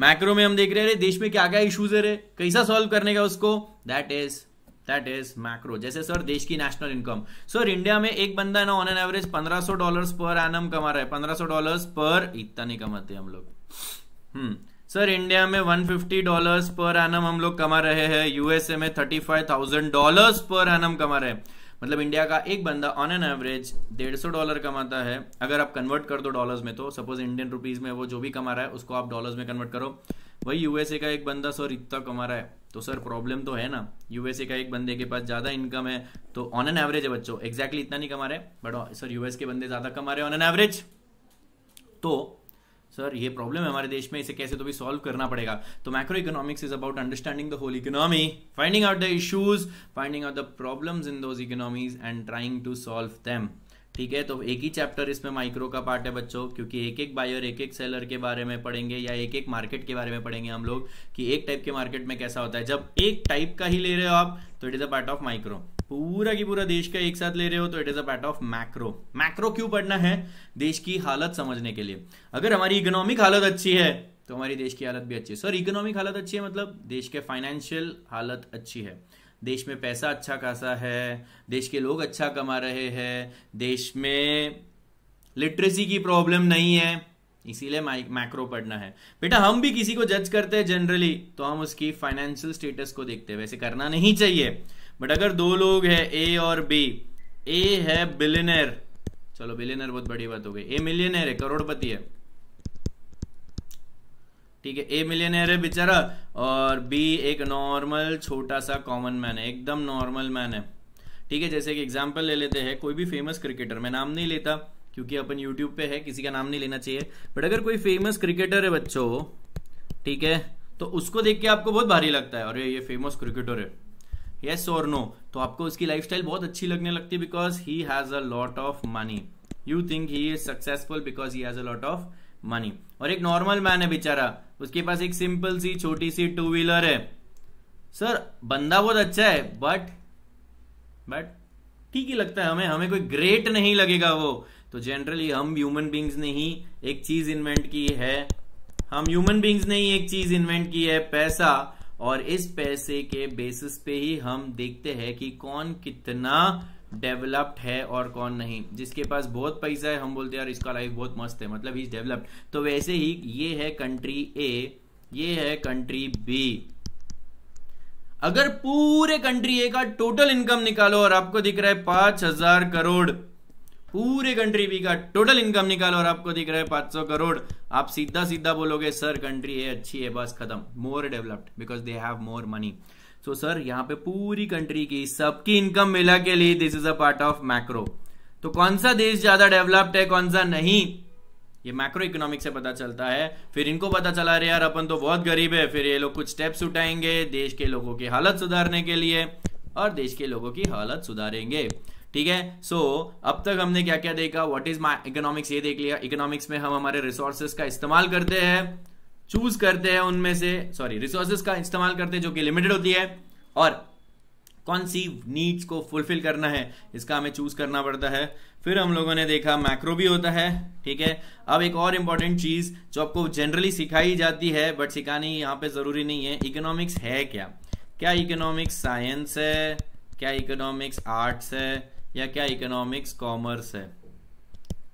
मैक्रो में हम देख रहे हैं देश में क्या क्या इश्यूज़ है कैसा सॉल्व करने का उसको? That is that is macro जैसे सर देश की नेशनल इनकम सर इंडिया में एक बंदा ना on an average 1500 dollars per annum कमा रहा है। 1500 डॉलर्स पर इतना नहीं कमाते हम लोग। हम्म। सर इंडिया में 150 डॉलर्स पर एनम हम लोग कमा रहे हैं। यूएसए में 35,000 डॉलर्स पर एनम कमा रहे हैं। मतलब इंडिया का एक बंदा ऑन एन एवरेज डेढ़ सौ डॉलर कमाता है। अगर आप कन्वर्ट कर दो डॉलर्स में तो सपोज़ इंडियन रुपीज़ में वो जो भी कमा रहा है उसको आप डॉलर्स में कन्वर्ट करो। वही यूएसए का एक बंदा सर इतना कमा रहा है तो सर प्रॉब्लम तो है ना। यूएसए का एक बंदे के पास ज़्यादा इनकम है तो ऑन एन एवरेज है बच्चों एक्जैक्टली इतना नहीं कमा रहे बट सर यूएस के बंदे ज़्यादा कमा रहे ऑन एन एवरेज तो सर ये प्रॉब्लम है हमारे देश में, इसे कैसे तो भी सॉल्व करना पड़ेगा। तो macro economics is about understanding the whole economy finding out the issues finding out the problems in those economies and trying to solve them ठीक है तो एक ही चैप्टर इसमें माइक्रो का पार्ट है बच्चों, क्योंकि एक एक बायर एक एक सेलर के बारे में पढ़ेंगे या एक एक मार्केट के बारे में पढ़ेंगे हम लोग कि एक टाइप के मार्केट में कैसा होता है। जब एक टाइप का ही ले रहे हो आप तो it is a part of micro पूरा की पूरा देश का एक साथ ले रहे हो तो it is a part of macro macro क्यों पढ़ना है? देश की हालत समझने के लिए। अगर हमारी इकोनॉमिक हालत अच्छी है तो हमारी देश की हालत भी अच्छी है। सर इकोनॉमिक हालत अच्छी है मतलब देश के फाइनेंशियल हालत अच्छी है। देश में पैसा अच्छा खासा है, देश के लोग अच्छा कमा रहे हैं, देश में लिटरेसी की प्रॉब्लम नहीं है, इसीलिए मैक्रो पढ़ना है। बेटा, हम भी किसी को जज करते हैं जनरली तो हम उसकी फाइनेंशियल स्टेटस को देखते हैं। वैसे करना नहीं चाहिए बट अगर दो लोग हैं ए और बी ए है बिलियनर चलो बिलियनर बहुत बड़ी बात हो गई। ए मिलियनर है, करोड़पति है। ठीक है ए मिलियनर है बेचारा, और बी एक नॉर्मल छोटा सा कॉमन मैन है, एकदम नॉर्मल मैन है। ठीक है, जैसे कि एग्जांपल ले लेते हैं, कोई भी फ़ेमस क्रिकेटर मैं नाम नहीं लेता, क्योंकि अपन यूट्यूब पे है, किसी का नाम नहीं लेना चाहिए बट अगर कोई फ़ेमस क्रिकेटर है बच्चों, ठीक है तो उसको देख के आपको बहुत भारी लगता है, अरे ये फ़ेमस क्रिकेटर है। यस और नो तो आपको उसकी लाइफस्टाइल बहुत अच्छी लगने लगती है because he has a lot of money you think he is successful because he has a lot of money और एक नॉर्मल मैन है बेचारा उसके पास एक सिंपल सी, छोटी सी टू व्हीलर है। सर बंदा बहुत अच्छा है बट बट ठीक ही लगता है हमें हमें कोई ग्रेट नहीं लगेगा वो। तो जनरली हम ह्यूमन बींग्स ने ही एक चीज़ इन्वेंट की है। हम ह्यूमन बींग्स ने ही एक चीज़ इन्वेंट की है, पैसा। और इस पैसे के बेसिस पे ही हम देखते हैं कि कौन कितना डेवलप्ड है और कौन नहीं। जिसके पास बहुत पैसा है, हम बोलते हैं, यार, इसका लाइफ बहुत मस्त है। मतलब ही डेवलप्ड तो वैसे ही ये है कंट्री ए ये है कंट्री बी अगर पूरे कंट्री ए का टोटल इनकम निकालो और आपको दिख रहा है पाँच हज़ार करोड़, पूरे कंट्री बी का टोटल इनकम निकालो और आपको दिख रहा है पाँच सौ करोड़, आप सीधा सीधा बोलोगे, सर कंट्री ए अच्छी है, बस खत्म। More developed because they have more money so sir यहाँ पे पूरी कंट्री की सबकी इनकम मिला के लिए this is a part of macro तो कौन सा देश ज़्यादा डेवलप्ड है कौन सा नहीं? ये मैक्रो इकोनॉमिक से पता चलता है। फिर इनको पता चला रहे यार अपन तो बहुत गरीब है। फिर ये लोग कुछ स्टेप्स उठाएँगे देश के लोगों की हालत सुधारने के लिए और देश के लोगों की हालत सुधारेंगे। ठीक है? सो so, अब तक हमने क्या क्या देखा? व्हाट इज़ माई इकोनॉमिक्स ये देख लिया। इकोनॉमिक्स में हम हमारे रिसोर्सेस का इस्तेमाल करते हैं। चूज़ करते हैं उनमें से सॉरी रिसोर्सेज का इस्तेमाल करते हैं जो कि लिमिटेड होती है, और कौन सी नीड्स को फुलफिल करना है, इसका हमें चूज़ करना पड़ता है। फिर हम लोगों ने देखा मैक्रो भी होता है, ठीक है? अब एक और इंपॉर्टेंट चीज़ जो आपको जनरली सिखाई जाती है बट सिखानी यहाँ पे ज़रूरी नहीं है इकोनॉमिक्स है क्या? क्या इकोनॉमिक्स साइंस है? क्या इकोनॉमिक्स आर्ट्स है? या क्या इकोनॉमिक्स कॉमर्स है?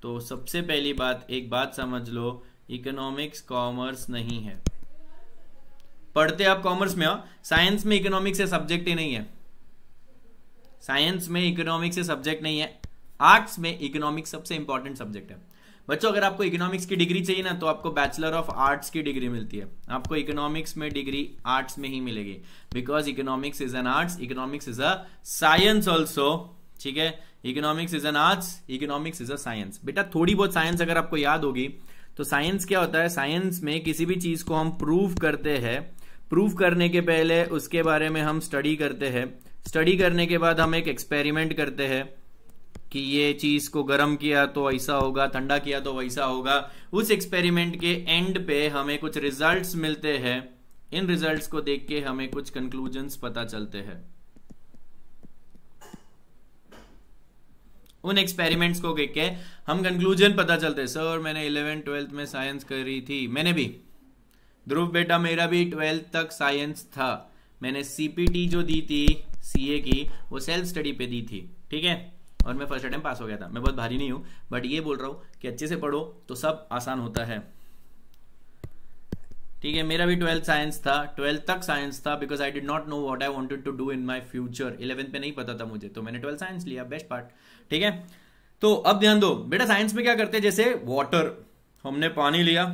तो सबसे पहली बात, एक बात समझ लो इकोनॉमिक्स कॉमर्स नहीं है। पढ़ते आप कॉमर्स में, हो? साइंस में इकोनॉमिक्स से सब्जेक्ट ही नहीं है। साइंस में इकोनॉमिक्स से सब्जेक्ट नहीं है। आर्ट्स में इकोनॉमिक्स सबसे इंपॉर्टेंट सब्जेक्ट है। बच्चों, अगर आपको इकोनॉमिक्स की डिग्री चाहिए ना तो आपको बैचलर ऑफ़ आर्ट्स की डिग्री मिलती है। आपको इकोनॉमिक्स में डिग्री आर्ट्स में ही मिलेगी। Because economics is an arts economics is a science also ठीक है? Economics is an arts economics is a science बेटा, थोड़ी बहुत साइंस अगर आपको याद होगी तो साइंस क्या होता है? साइंस में किसी भी चीज़ को हम प्रूव करते हैं। प्रूव करने के पहले उसके बारे में हम स्टडी करते हैं। स्टडी करने के बाद हम एक एक्सपेरिमेंट करते हैं कि ये चीज़ को गर्म किया तो ऐसा होगा, ठंडा किया तो वैसा होगा। उस एक्सपेरिमेंट के एंड पे हमें कुछ रिजल्ट्स मिलते हैं। इन रिजल्ट्स को देख के हमें कुछ कंक्लूजन्स पता चलते हैं। उन एक्सपेरिमेंट्स को देख के हम कंक्लूजन पता चलते सर मैंने इलेवेंथ ट्वेल्थ में साइंस करी थी। मैंने भी। ध्रुव बेटा, मेरा भी ट्वेल्थ तक साइंस था। मैंने सीपीटी जो दी थी सीए की, वो सेल्फ स्टडी पे दी थी। ठीक है? और मैं फ़र्स्ट अटेम्प पास हो गया था। मैं बहुत भारी नहीं हूँ बट ये बोल रहा हूँ कि अच्छे से पढ़ो तो सब आसान होता है। ठीक है? मेरा भी ट्वेल्थ साइंस था। ट्वेल्थ तक साइंस था because I did not know what I wanted to do in my future eleventh पे नहीं पता था मुझे तो मैंने ट्वेल्थ साइंस लिया बेस्ट पार्ट ठीक है? तो अब ध्यान दो, बेटा साइंस में क्या करते हैं? जैसे वाटर हमने पानी लिया,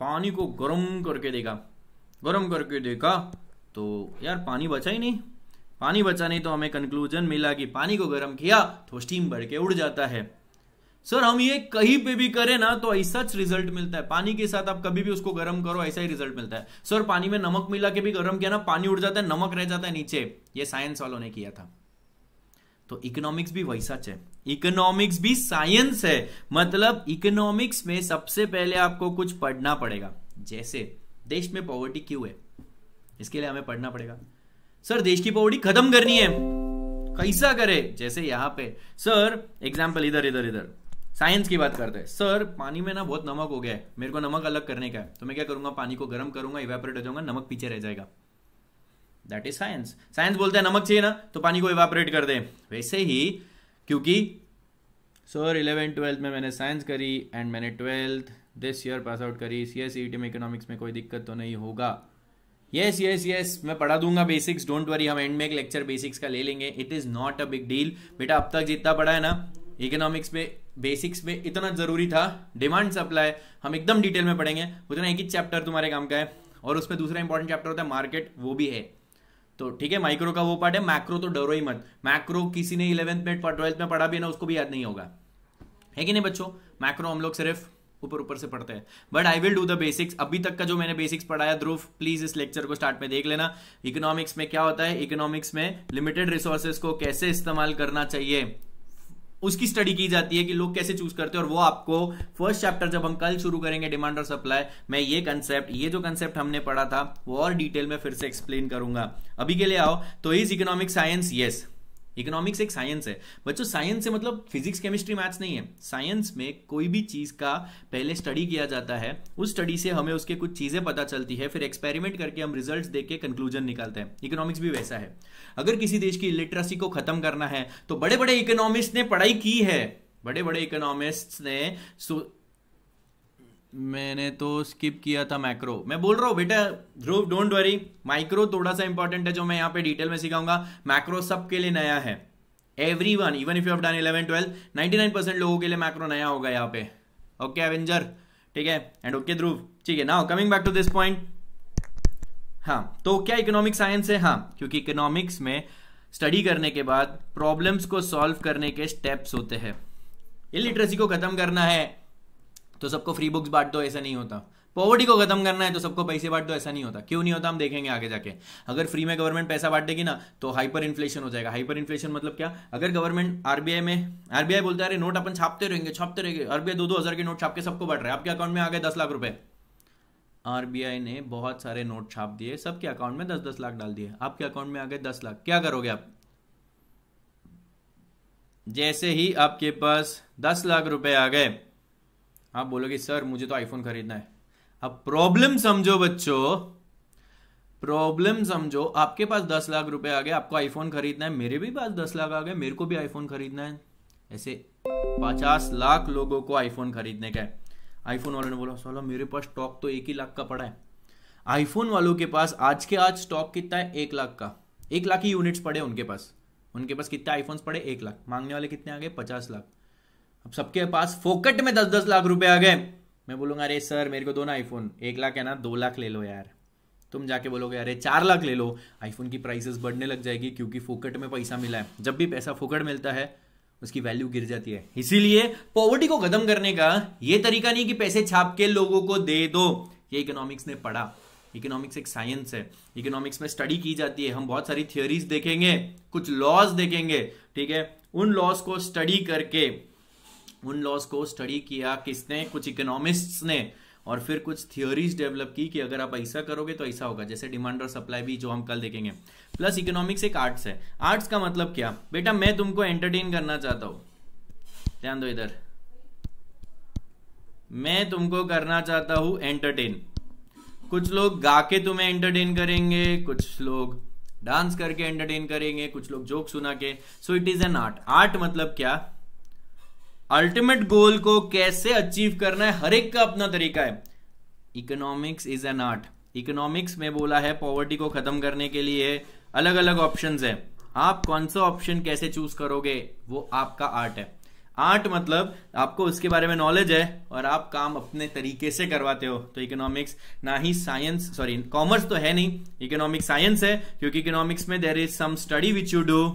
पानी को गर्म करके देखा। गर्म करके देखा तो यार पानी बचा ही नहीं। पानी बचा नहीं तो हमें कंक्लूजन मिला कि पानी को गर्म किया तो स्टीम बढ़ के उड़ जाता है। सर हम ये कहीं पे भी करें ना तो ऐसा रिज़ल्ट मिलता है। पानी के साथ आप कभी भी उसको गर्म करो, ऐसा ही रिज़ल्ट मिलता है। सर पानी में नमक मिला के भी गर्म किया ना, पानी उड़ जाता है, नमक रह जाता है नीचे। ये साइंस वालों ने किया था। तो इकोनॉमिक्स भी वैसा है। इकोनॉमिक्स भी साइंस है। मतलब इकोनॉमिक्स में सबसे पहले आपको कुछ पढ़ना पड़ेगा। जैसे, देश में पॉवर्टी क्यों है? इसके लिए हमें पढ़ना पड़ेगा। सर, देश की पॉवर्टी खत्म करनी है। कैसा करे? जैसे यहाँ पे। सर एग्ज़ाम्पल इधर इधर इधर। साइंस की बात करते हैं। सर, पानी में ना बहुत नमक हो गया है। मेरे को नमक अलग करने का है। तो मैं क्या करूँगा? पानी को गर्म करूँगा इवेपोरेट हो जाऊँगा, नमक पीछे रह जाएगा। दैट इज़ साइंस साइंस बोलते हैं नमक चाहिए ना तो पानी को इवेपोरेट कर दे। वैसे ही, क्योंकि सर इलेवन ट्वेल्थ में मैंने साइंस करी एंड मैंने twelfth this year pass out करी। सी एस में इकोनॉमिक्स में कोई दिक्कत तो नहीं होगा। यस यस यस मैं पढ़ा दूँगा बेसिक्स डोंट वरी हम एंड में एक लेक्चर बेसिक्स का ले लेंगे। It is not a big deal बेटा, अब तक जितना पढ़ा है ना इकोनॉमिक्स पे बेसिक्स पे, इतना ज़रूरी था। डिमांड सप्लाई हम एकदम डिटेल में पढ़ेंगे। उतना एक ही चैप्टर तुम्हारे काम का है, और उसमें दूसरा इंपॉर्टेंट चैप्टर होता है मार्केट वो भी है। तो ठीक है माइक्रो का वो पार्ट है मैक्रो तो डरो ही मत। मैक्रो किसी ने इलेवेंथ में ट्वेल्थ में पढ़ा भी ना, उसको भी याद नहीं होगा। है कि नहीं बच्चों? मैक्रो हम लोग सिर्फ़ ऊपर ऊपर से पढ़ते हैं। But I will do the basics अभी तक का जो मैंने बेसिक्स पढ़ाया, ध्रुव प्लीज़ इस लेक्चर को स्टार्ट में देख लेना। इकोनॉमिक्स में क्या होता है? इकोनॉमिक्स में लिमिटेड रिसोर्सेस को कैसे इस्तेमाल करना चाहिए? उसकी स्टडी की जाती है कि लोग कैसे चूज़ करते हैं और वो आपको फ़र्स्ट चैप्टर जब हम कल शुरू करेंगे डिमांड और सप्लाई मैं ये कंसेप्ट ये जो कंसेप्ट हमने पढ़ा था, वो और डिटेल में फिर से एक्सप्लेन करूँगा। अभी के लिए आओ तो is economic science yes economics एक साइंस है। बच्चों साइंस से मतलब फिजिक्स केमिस्ट्री मैथ्स नहीं है। साइंस में कोई भी चीज़ का पहले स्टडी किया जाता है, उस स्टडी से हमें उसके कुछ चीज़ें पता चलती है, फिर एक्सपेरिमेंट करके हम रिजल्ट्स देख के कंक्लूजन निकालते हैं। इकोनॉमिक्स भी वैसा है। अगर किसी देश की लिटरेसी को खत्म करना है तो बड़े बड़े इकोनॉमिस्ट ने पढ़ाई की है। बड़े बड़े इकोनॉमिस्ट ने मैंने तो स्किप किया था मैक्रो मैं बोल रहा हूँ, बेटा, ध्रुव डोंट वरी माइक्रो थोड़ा सा इंपॉर्टेंट है जो मैं यहाँ पे डिटेल में सिखाऊँगा। मैक्रो सबके लिए नया है। Everyone even if you done eleven twelve ninety nine percent लोगों के लिए मैक्रो नया होगा यहाँ पे। ओके एवेंजर ठीक है? And okay Dhruv? ठीक है now coming back to this point हाँ तो क्या इकोनॉमिक साइंस है? हाँ क्योंकि इकोनॉमिक्स में स्टडी करने के बाद प्रॉब्लम्स को सॉल्व करने के स्टेप्स होते हैं। इलिटरेसी को खत्म करना है। तो सबको फ्री बुक्स बांट दो, ऐसा नहीं होता। पॉवर्टी को खत्म करना है तो सबको पैसे बांट दो, ऐसा नहीं होता। क्यों नहीं होता, हम देखेंगे आगे जाके। अगर फ्री में गवर्नमेंट पैसा बांट देगी ना तो हाइपर इन्फ्लेशन हो जाएगा। हाइपर इन्फ्लेशन मतलब क्या? अगर गवर्नमेंट आरबीआई में आरबीआई बोलता है नोट अपन छापते रहेंगे छापते रहेंगे। आरबीआई दो दो हज़ार के नोट छाप के सबको बांट रहे हैं। आपके अकाउंट में आ गए दस लाख रुपए। आरबीआई ने बहुत सारे नोट छाप दिए, सबके अकाउंट में दस दस लाख डाल दिए। आपके अकाउंट में आ गए दस लाख। क्या करोगे आप? जैसे ही आपके पास दस लाख रुपए आ गए आप बोलोगे, सर, मुझे तो आईफोन खरीदना है। अब प्रॉब्लम समझो बच्चों प्रॉब्लम समझो, आपके पास दस लाख रुपए आ गए, आपको आईफोन खरीदना है, मेरे भी पास दस लाख आ गए, मेरे को भी आईफोन खरीदना है। ऐसे पचास लाख लोगों को आईफोन खरीदने का है। आईफोन वालों ने बोला सोलह मेरे पास स्टॉक तो एक ही लाख का पड़ा है। आईफोन वालों के पास आज के आज स्टॉक कितना है? एक लाख का। एक लाख ही यूनिट्स पड़े उनके पास। उनके पास कितने आईफोन्स पड़े? एक लाख। मांगने वाले कितने आ गए? पचास लाख। अब सबके पास फोकट में दस दस लाख रुपए आ गए। मैं बोलूँगा, अरे सर, मेरे को दो ना आईफोन एक लाख है ना, दो लाख ले लो यार। तुम जाके बोलोगे, अरे चार लाख ले लो। आईफोन की प्राइसेस बढ़ने लग जाएगी क्योंकि फोकट में पैसा मिला है। जब भी पैसा फोकट मिलता है, उसकी वैल्यू गिर जाती है। इसीलिए पॉवर्टी को खत्म करने का ये तरीका नहीं कि पैसे छाप के लोगों को दे दो। ये इकोनॉमिक्स ने पढ़ा। इकोनॉमिक्स एक साइंस है। इकोनॉमिक्स में स्टडी की जाती है। हम बहुत सारी थियोरीज देखेंगे, कुछ लॉज देखेंगे, ठीक है? उन लॉज को स्टडी करके उन लॉज को स्टडी किया, किसने, कुछ इकोनॉमिस्ट्स ने, और फिर कुछ थियोरीज डेवलप की कि अगर आप ऐसा करोगे तो ऐसा होगा, जैसे डिमांड और सप्लाई भी जो हम कल देखेंगे। प्लस इकोनॉमिक्स एक आर्ट्स है। आर्ट्स का मतलब क्या? बेटा, मैं तुमको एंटरटेन करना चाहता हूँ। ध्यान दो इधर। मैं तुमको करना चाहता हूँ एंटरटेन कुछ लोग गा के तुम्हें एंटरटेन करेंगे, कुछ लोग डांस करके एंटरटेन करेंगे, कुछ लोग जोक सुना के। So it is an art art मतलब क्या? अल्टीमेट गोल को कैसे अचीव करना है? हर एक का अपना तरीका है। Economics is an art economics में बोला है पॉवर्टी को खत्म करने के लिए अलग अलग ऑप्शंस है। आप कौन सा ऑप्शन कैसे चूज़ करोगे, वो आपका आर्ट है। आर्ट मतलब आपको उसके बारे में नॉलेज है और आप काम अपने तरीके से करवाते हो। तो इकोनॉमिक्स ना ही साइंस सॉरी कॉमर्स तो है नहीं। इकोनॉमिक्स साइंस है, क्योंकि इकोनॉमिक्स में there is some study which you do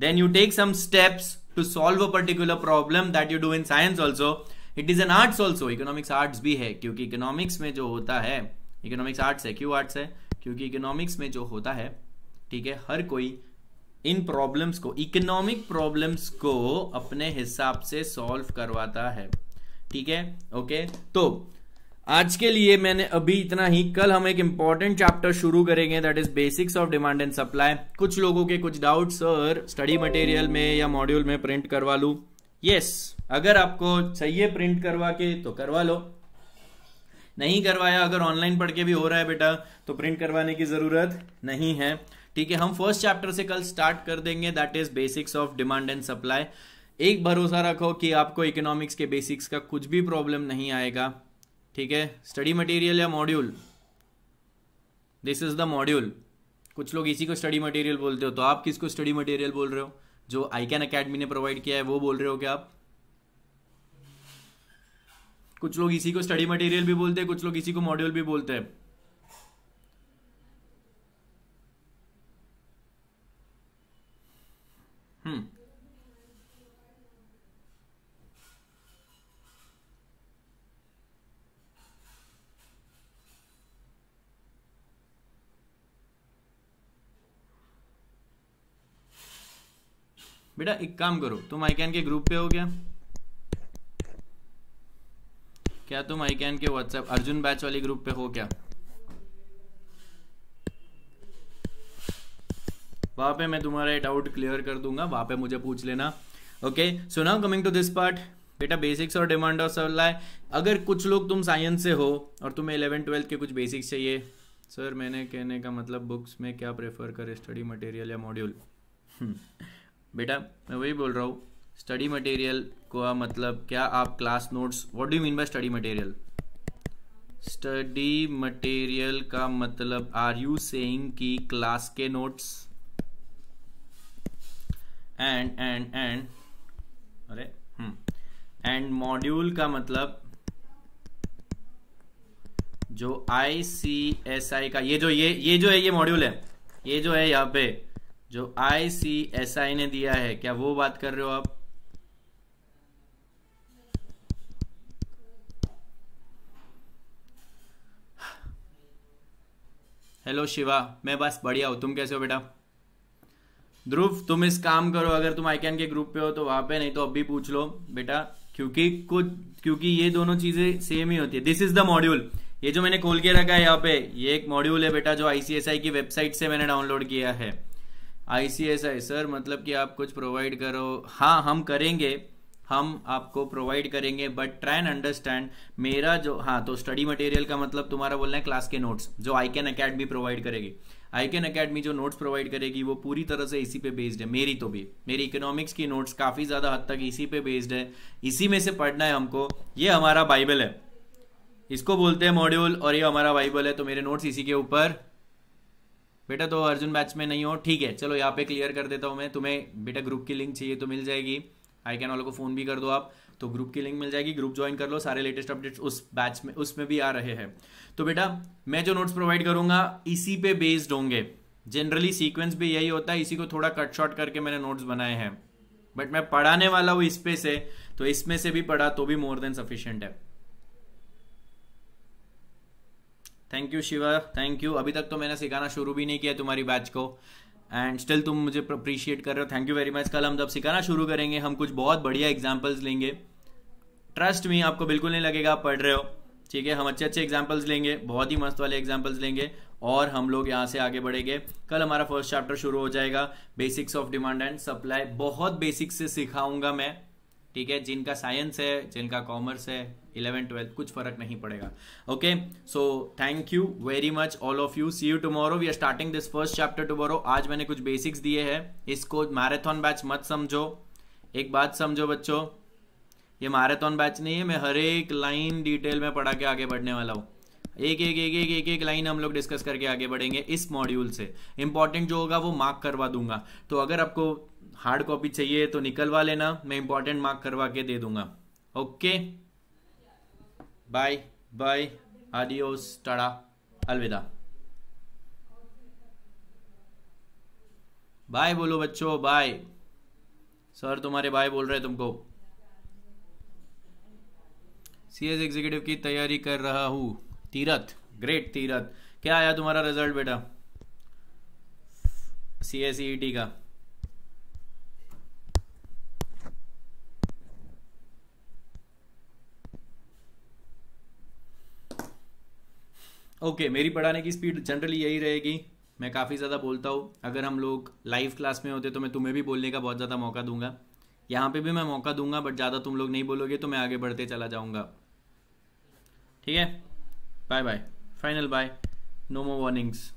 then you take some steps to solve a particular problem that you do in science also it is an arts also economics arts भी है, क्योंकि economics में जो होता है economics arts है क्यों arts है, क्योंकि इकोनॉमिक्स में जो होता है, ठीक है, हर कोई इन प्रॉब्लम्स को इकोनॉमिक प्रॉब्लम्स को अपने हिसाब से सॉल्व करवाता है। ठीक है? ओके तो आज के लिए मैंने अभी इतना ही। कल हम एक इंपॉर्टेंट चैप्टर शुरू करेंगे that is basics of demand and supply कुछ लोगों के कुछ डाउट सर स्टडी मटेरियल में या मॉड्यूल में प्रिंट करवा लू। यस yes, अगर आपको चाहिए प्रिंट करवा के तो करवा लो। नहीं करवाया अगर ऑनलाइन पढ़ के भी हो रहा है बेटा तो प्रिंट करवाने की ज़रूरत नहीं है। ठीक है हम फ़र्स्ट चैप्टर से कल स्टार्ट कर देंगे that is basics of demand and supply एक भरोसा रखो कि आपको इकोनॉमिक्स के बेसिक्स का कुछ भी प्रॉब्लम नहीं आएगा। ठीक है? स्टडी मटेरियल या module this is the module कुछ लोग इसी को स्टडी मटेरियल बोलते हो तो आप किसको स्टडी मटेरियल बोल रहे हो? जो आई कैन अकेडमी ने प्रोवाइड किया है, वो बोल रहे हो क्या आप? कुछ लोग इसी को स्टडी मटेरियल भी बोलते हैं, कुछ लोग इसी को मॉड्यूल भी बोलते हैं। बेटा, एक काम करो, तुम आई कैन के ग्रुप पे हो क्या? क्या तुम आई कैन के व्हाट्सएप अर्जुन बैच वाली ग्रुप पे हो क्या? वहाँ पे मैं तुम्हारा डाउट क्लियर कर दूँगा, वहाँ पे मुझे पूछ लेना। Okay so now coming to this part बेटा बेसिक्स और डिमांड और सप्लाई अगर कुछ लोग तुम साइंस से हो और तुम्हें इलेवन ट्वेल्थ के कुछ बेसिक्स चाहिए सर मैंने कहने का मतलब बुक्स में क्या प्रेफर करे स्टडी मटेरियल या मॉड्यूल बेटा मैं वही बोल रहा हूँ स्टडी मटेरियल को मतलब क्या आप class notes what do mean by study material study material का मतलब आर यू सेइंग कि क्लास के नोट्स एंड एंड एंड अरे एंड हम्म, मॉड्यूल का मतलब जो आई सी एस आई का ये जो ये ये जो है ये मॉड्यूल है ये जो है यहाँ पे जो आई सी एस आई ने दिया है, क्या वो बात कर रहे हो आप? हेलो शिवा मैं बस बढ़िया हूँ। तुम कैसे हो बेटा? ध्रुव, तुम इस काम करो। अगर तुम आईकैन के ग्रुप पे हो तो वहाँ पे, नहीं तो अभी पूछ लो बेटा। क्योंकि कुछ, क्योंकि ये दोनों चीज़ें सेम ही होती है। दिस इज़ द मॉड्यूल ये जो मैंने खोल के रखा है यहाँ पे, ये एक मॉड्यूल है बेटा जो आईसीएसआई की वेबसाइट से मैंने डाउनलोड किया है। आईसीएसआई सर मतलब कि आप कुछ प्रोवाइड करो। हाँ हम करेंगे। हम आपको प्रोवाइड करेंगे बट ट्राई एंड अंडरस्टैंड मेरा जो हाँ तो स्टडी मटेरियल का मतलब तुम्हारा बोलना है क्लास के नोट्स जो आई कैन अकेडमी प्रोवाइड करेगी। आई कैन अकेडमी जो नोट्स प्रोवाइड करेगी, वो पूरी तरह से इसी पे बेस्ड है। मेरी तो भी। मेरी इकोनॉमिक्स की नोट्स काफ़ी ज़्यादा हद तक इसी पे बेस्ड है। इसी में से पढ़ना है हमको। ये हमारा बाइबल है। इसको बोलते हैं मॉड्यूल और ये हमारा बाइबल है तो मेरे नोट्स इसी के ऊपर। बेटा तो अर्जुन बैच में नहीं हो, ठीक है, चलो यहाँ पे क्लियर कर देता हूँ मैं, तुम्हें बेटा ग्रुप की लिंक चाहिए तो मिल जाएगी। आई कैन वालों को फ़ोन भी कर दो आप तो ग्रुप की लिंक मिल जाएगी ग्रुप ज्वाइन कर लो, सारे लेटेस्ट अपडेट्स उस बैच में उसमें भी आ रहे हैं। तो बेटा, मैं जो नोट्स प्रोवाइड करूँगा, इसी पे बेस्ड होंगे। जनरली सीक्वेंस भी यही होता है, इसी को थोड़ा कट शॉर्ट करके मैंने नोट्स बनाए हैं। बट मैं पढ़ाने वाला हूँ इस पे से तो इसमें से भी पढ़ा तो भी मोर देन सफिशियंट है। Thank you Shiva thank you अभी तक तो मैंने सिखाना शुरू भी नहीं किया तुम्हारी बैच को। एंड स्टिल तुम मुझे अप्रिशिएट कर रहे हो। थैंक यू वेरी मच कल हम जब सिखाना शुरू करेंगे, हम कुछ बहुत बढ़िया एग्जाम्पल्स लेंगे। ट्रस्ट में आपको बिल्कुल नहीं लगेगा, आप पढ़ रहे हो। ठीक है? हम अच्छे अच्छे एग्जाम्पल्स लेंगे, बहुत ही मस्त वाले एग्जाम्पल्स लेंगे, और हम लोग यहाँ से आगे बढ़ेंगे। कल हमारा फ़र्स्ट चैप्टर शुरू हो जाएगा। Basics of demand and supply बहुत बेसिक्स से सिखाऊँगा मैं। ठीक है, जिनका साइंस है, जिनका कॉमर्स है इलेवन ट्वेल्थ कुछ फ़र्क नहीं पड़ेगा। Okay so thank you very much all of you see you tomorrow we are starting this first chapter tomorrow आज मैंने कुछ बेसिक्स दिए हैं। इसको मैराथन बैच मत समझो। एक बात समझो बच्चों। ये मैराथन बैच नहीं है, मैं हर एक लाइन डिटेल में पढ़ा के आगे बढ़ने वाला हूँ। एक एक एक एक एक एक लाइन हम लोग डिस्कस करके आगे बढ़ेंगे इस मॉड्यूल से। इंपॉर्टेंट जो होगा वो मार्क करवा दूँगा। तो अगर आपको हार्ड कॉपी चाहिए तो निकलवा लेना, मैं इंपॉर्टेंट मार्क करवा के दे दूँगा। ओके बाय बाय आदियोस टाड़ा अलविदा। बाय बोलो बच्चों बाय सर तुम्हारे बाय बोल रहे तुमको। सी एस एग्जीक्यूटिव की तैयारी कर रहा हूँ। तीरथ ग्रेट तीरथ। क्या आया तुम्हारा रिज़ल्ट बेटा? सी एस टी का। ओके मेरी पढ़ाने की स्पीड जनरली यही रहेगी। मैं काफ़ी ज़्यादा बोलता हूँ। अगर हम लोग लाइव क्लास में होते तो मैं तुम्हें भी बोलने का बहुत ज़्यादा मौका दूँगा। यहाँ पे भी मैं मौका दूँगा बट ज़्यादा तुम लोग नहीं बोलोगे तो मैं आगे बढ़ते चला जाऊँगा। ठीक है? Bye bye final bye no more warnings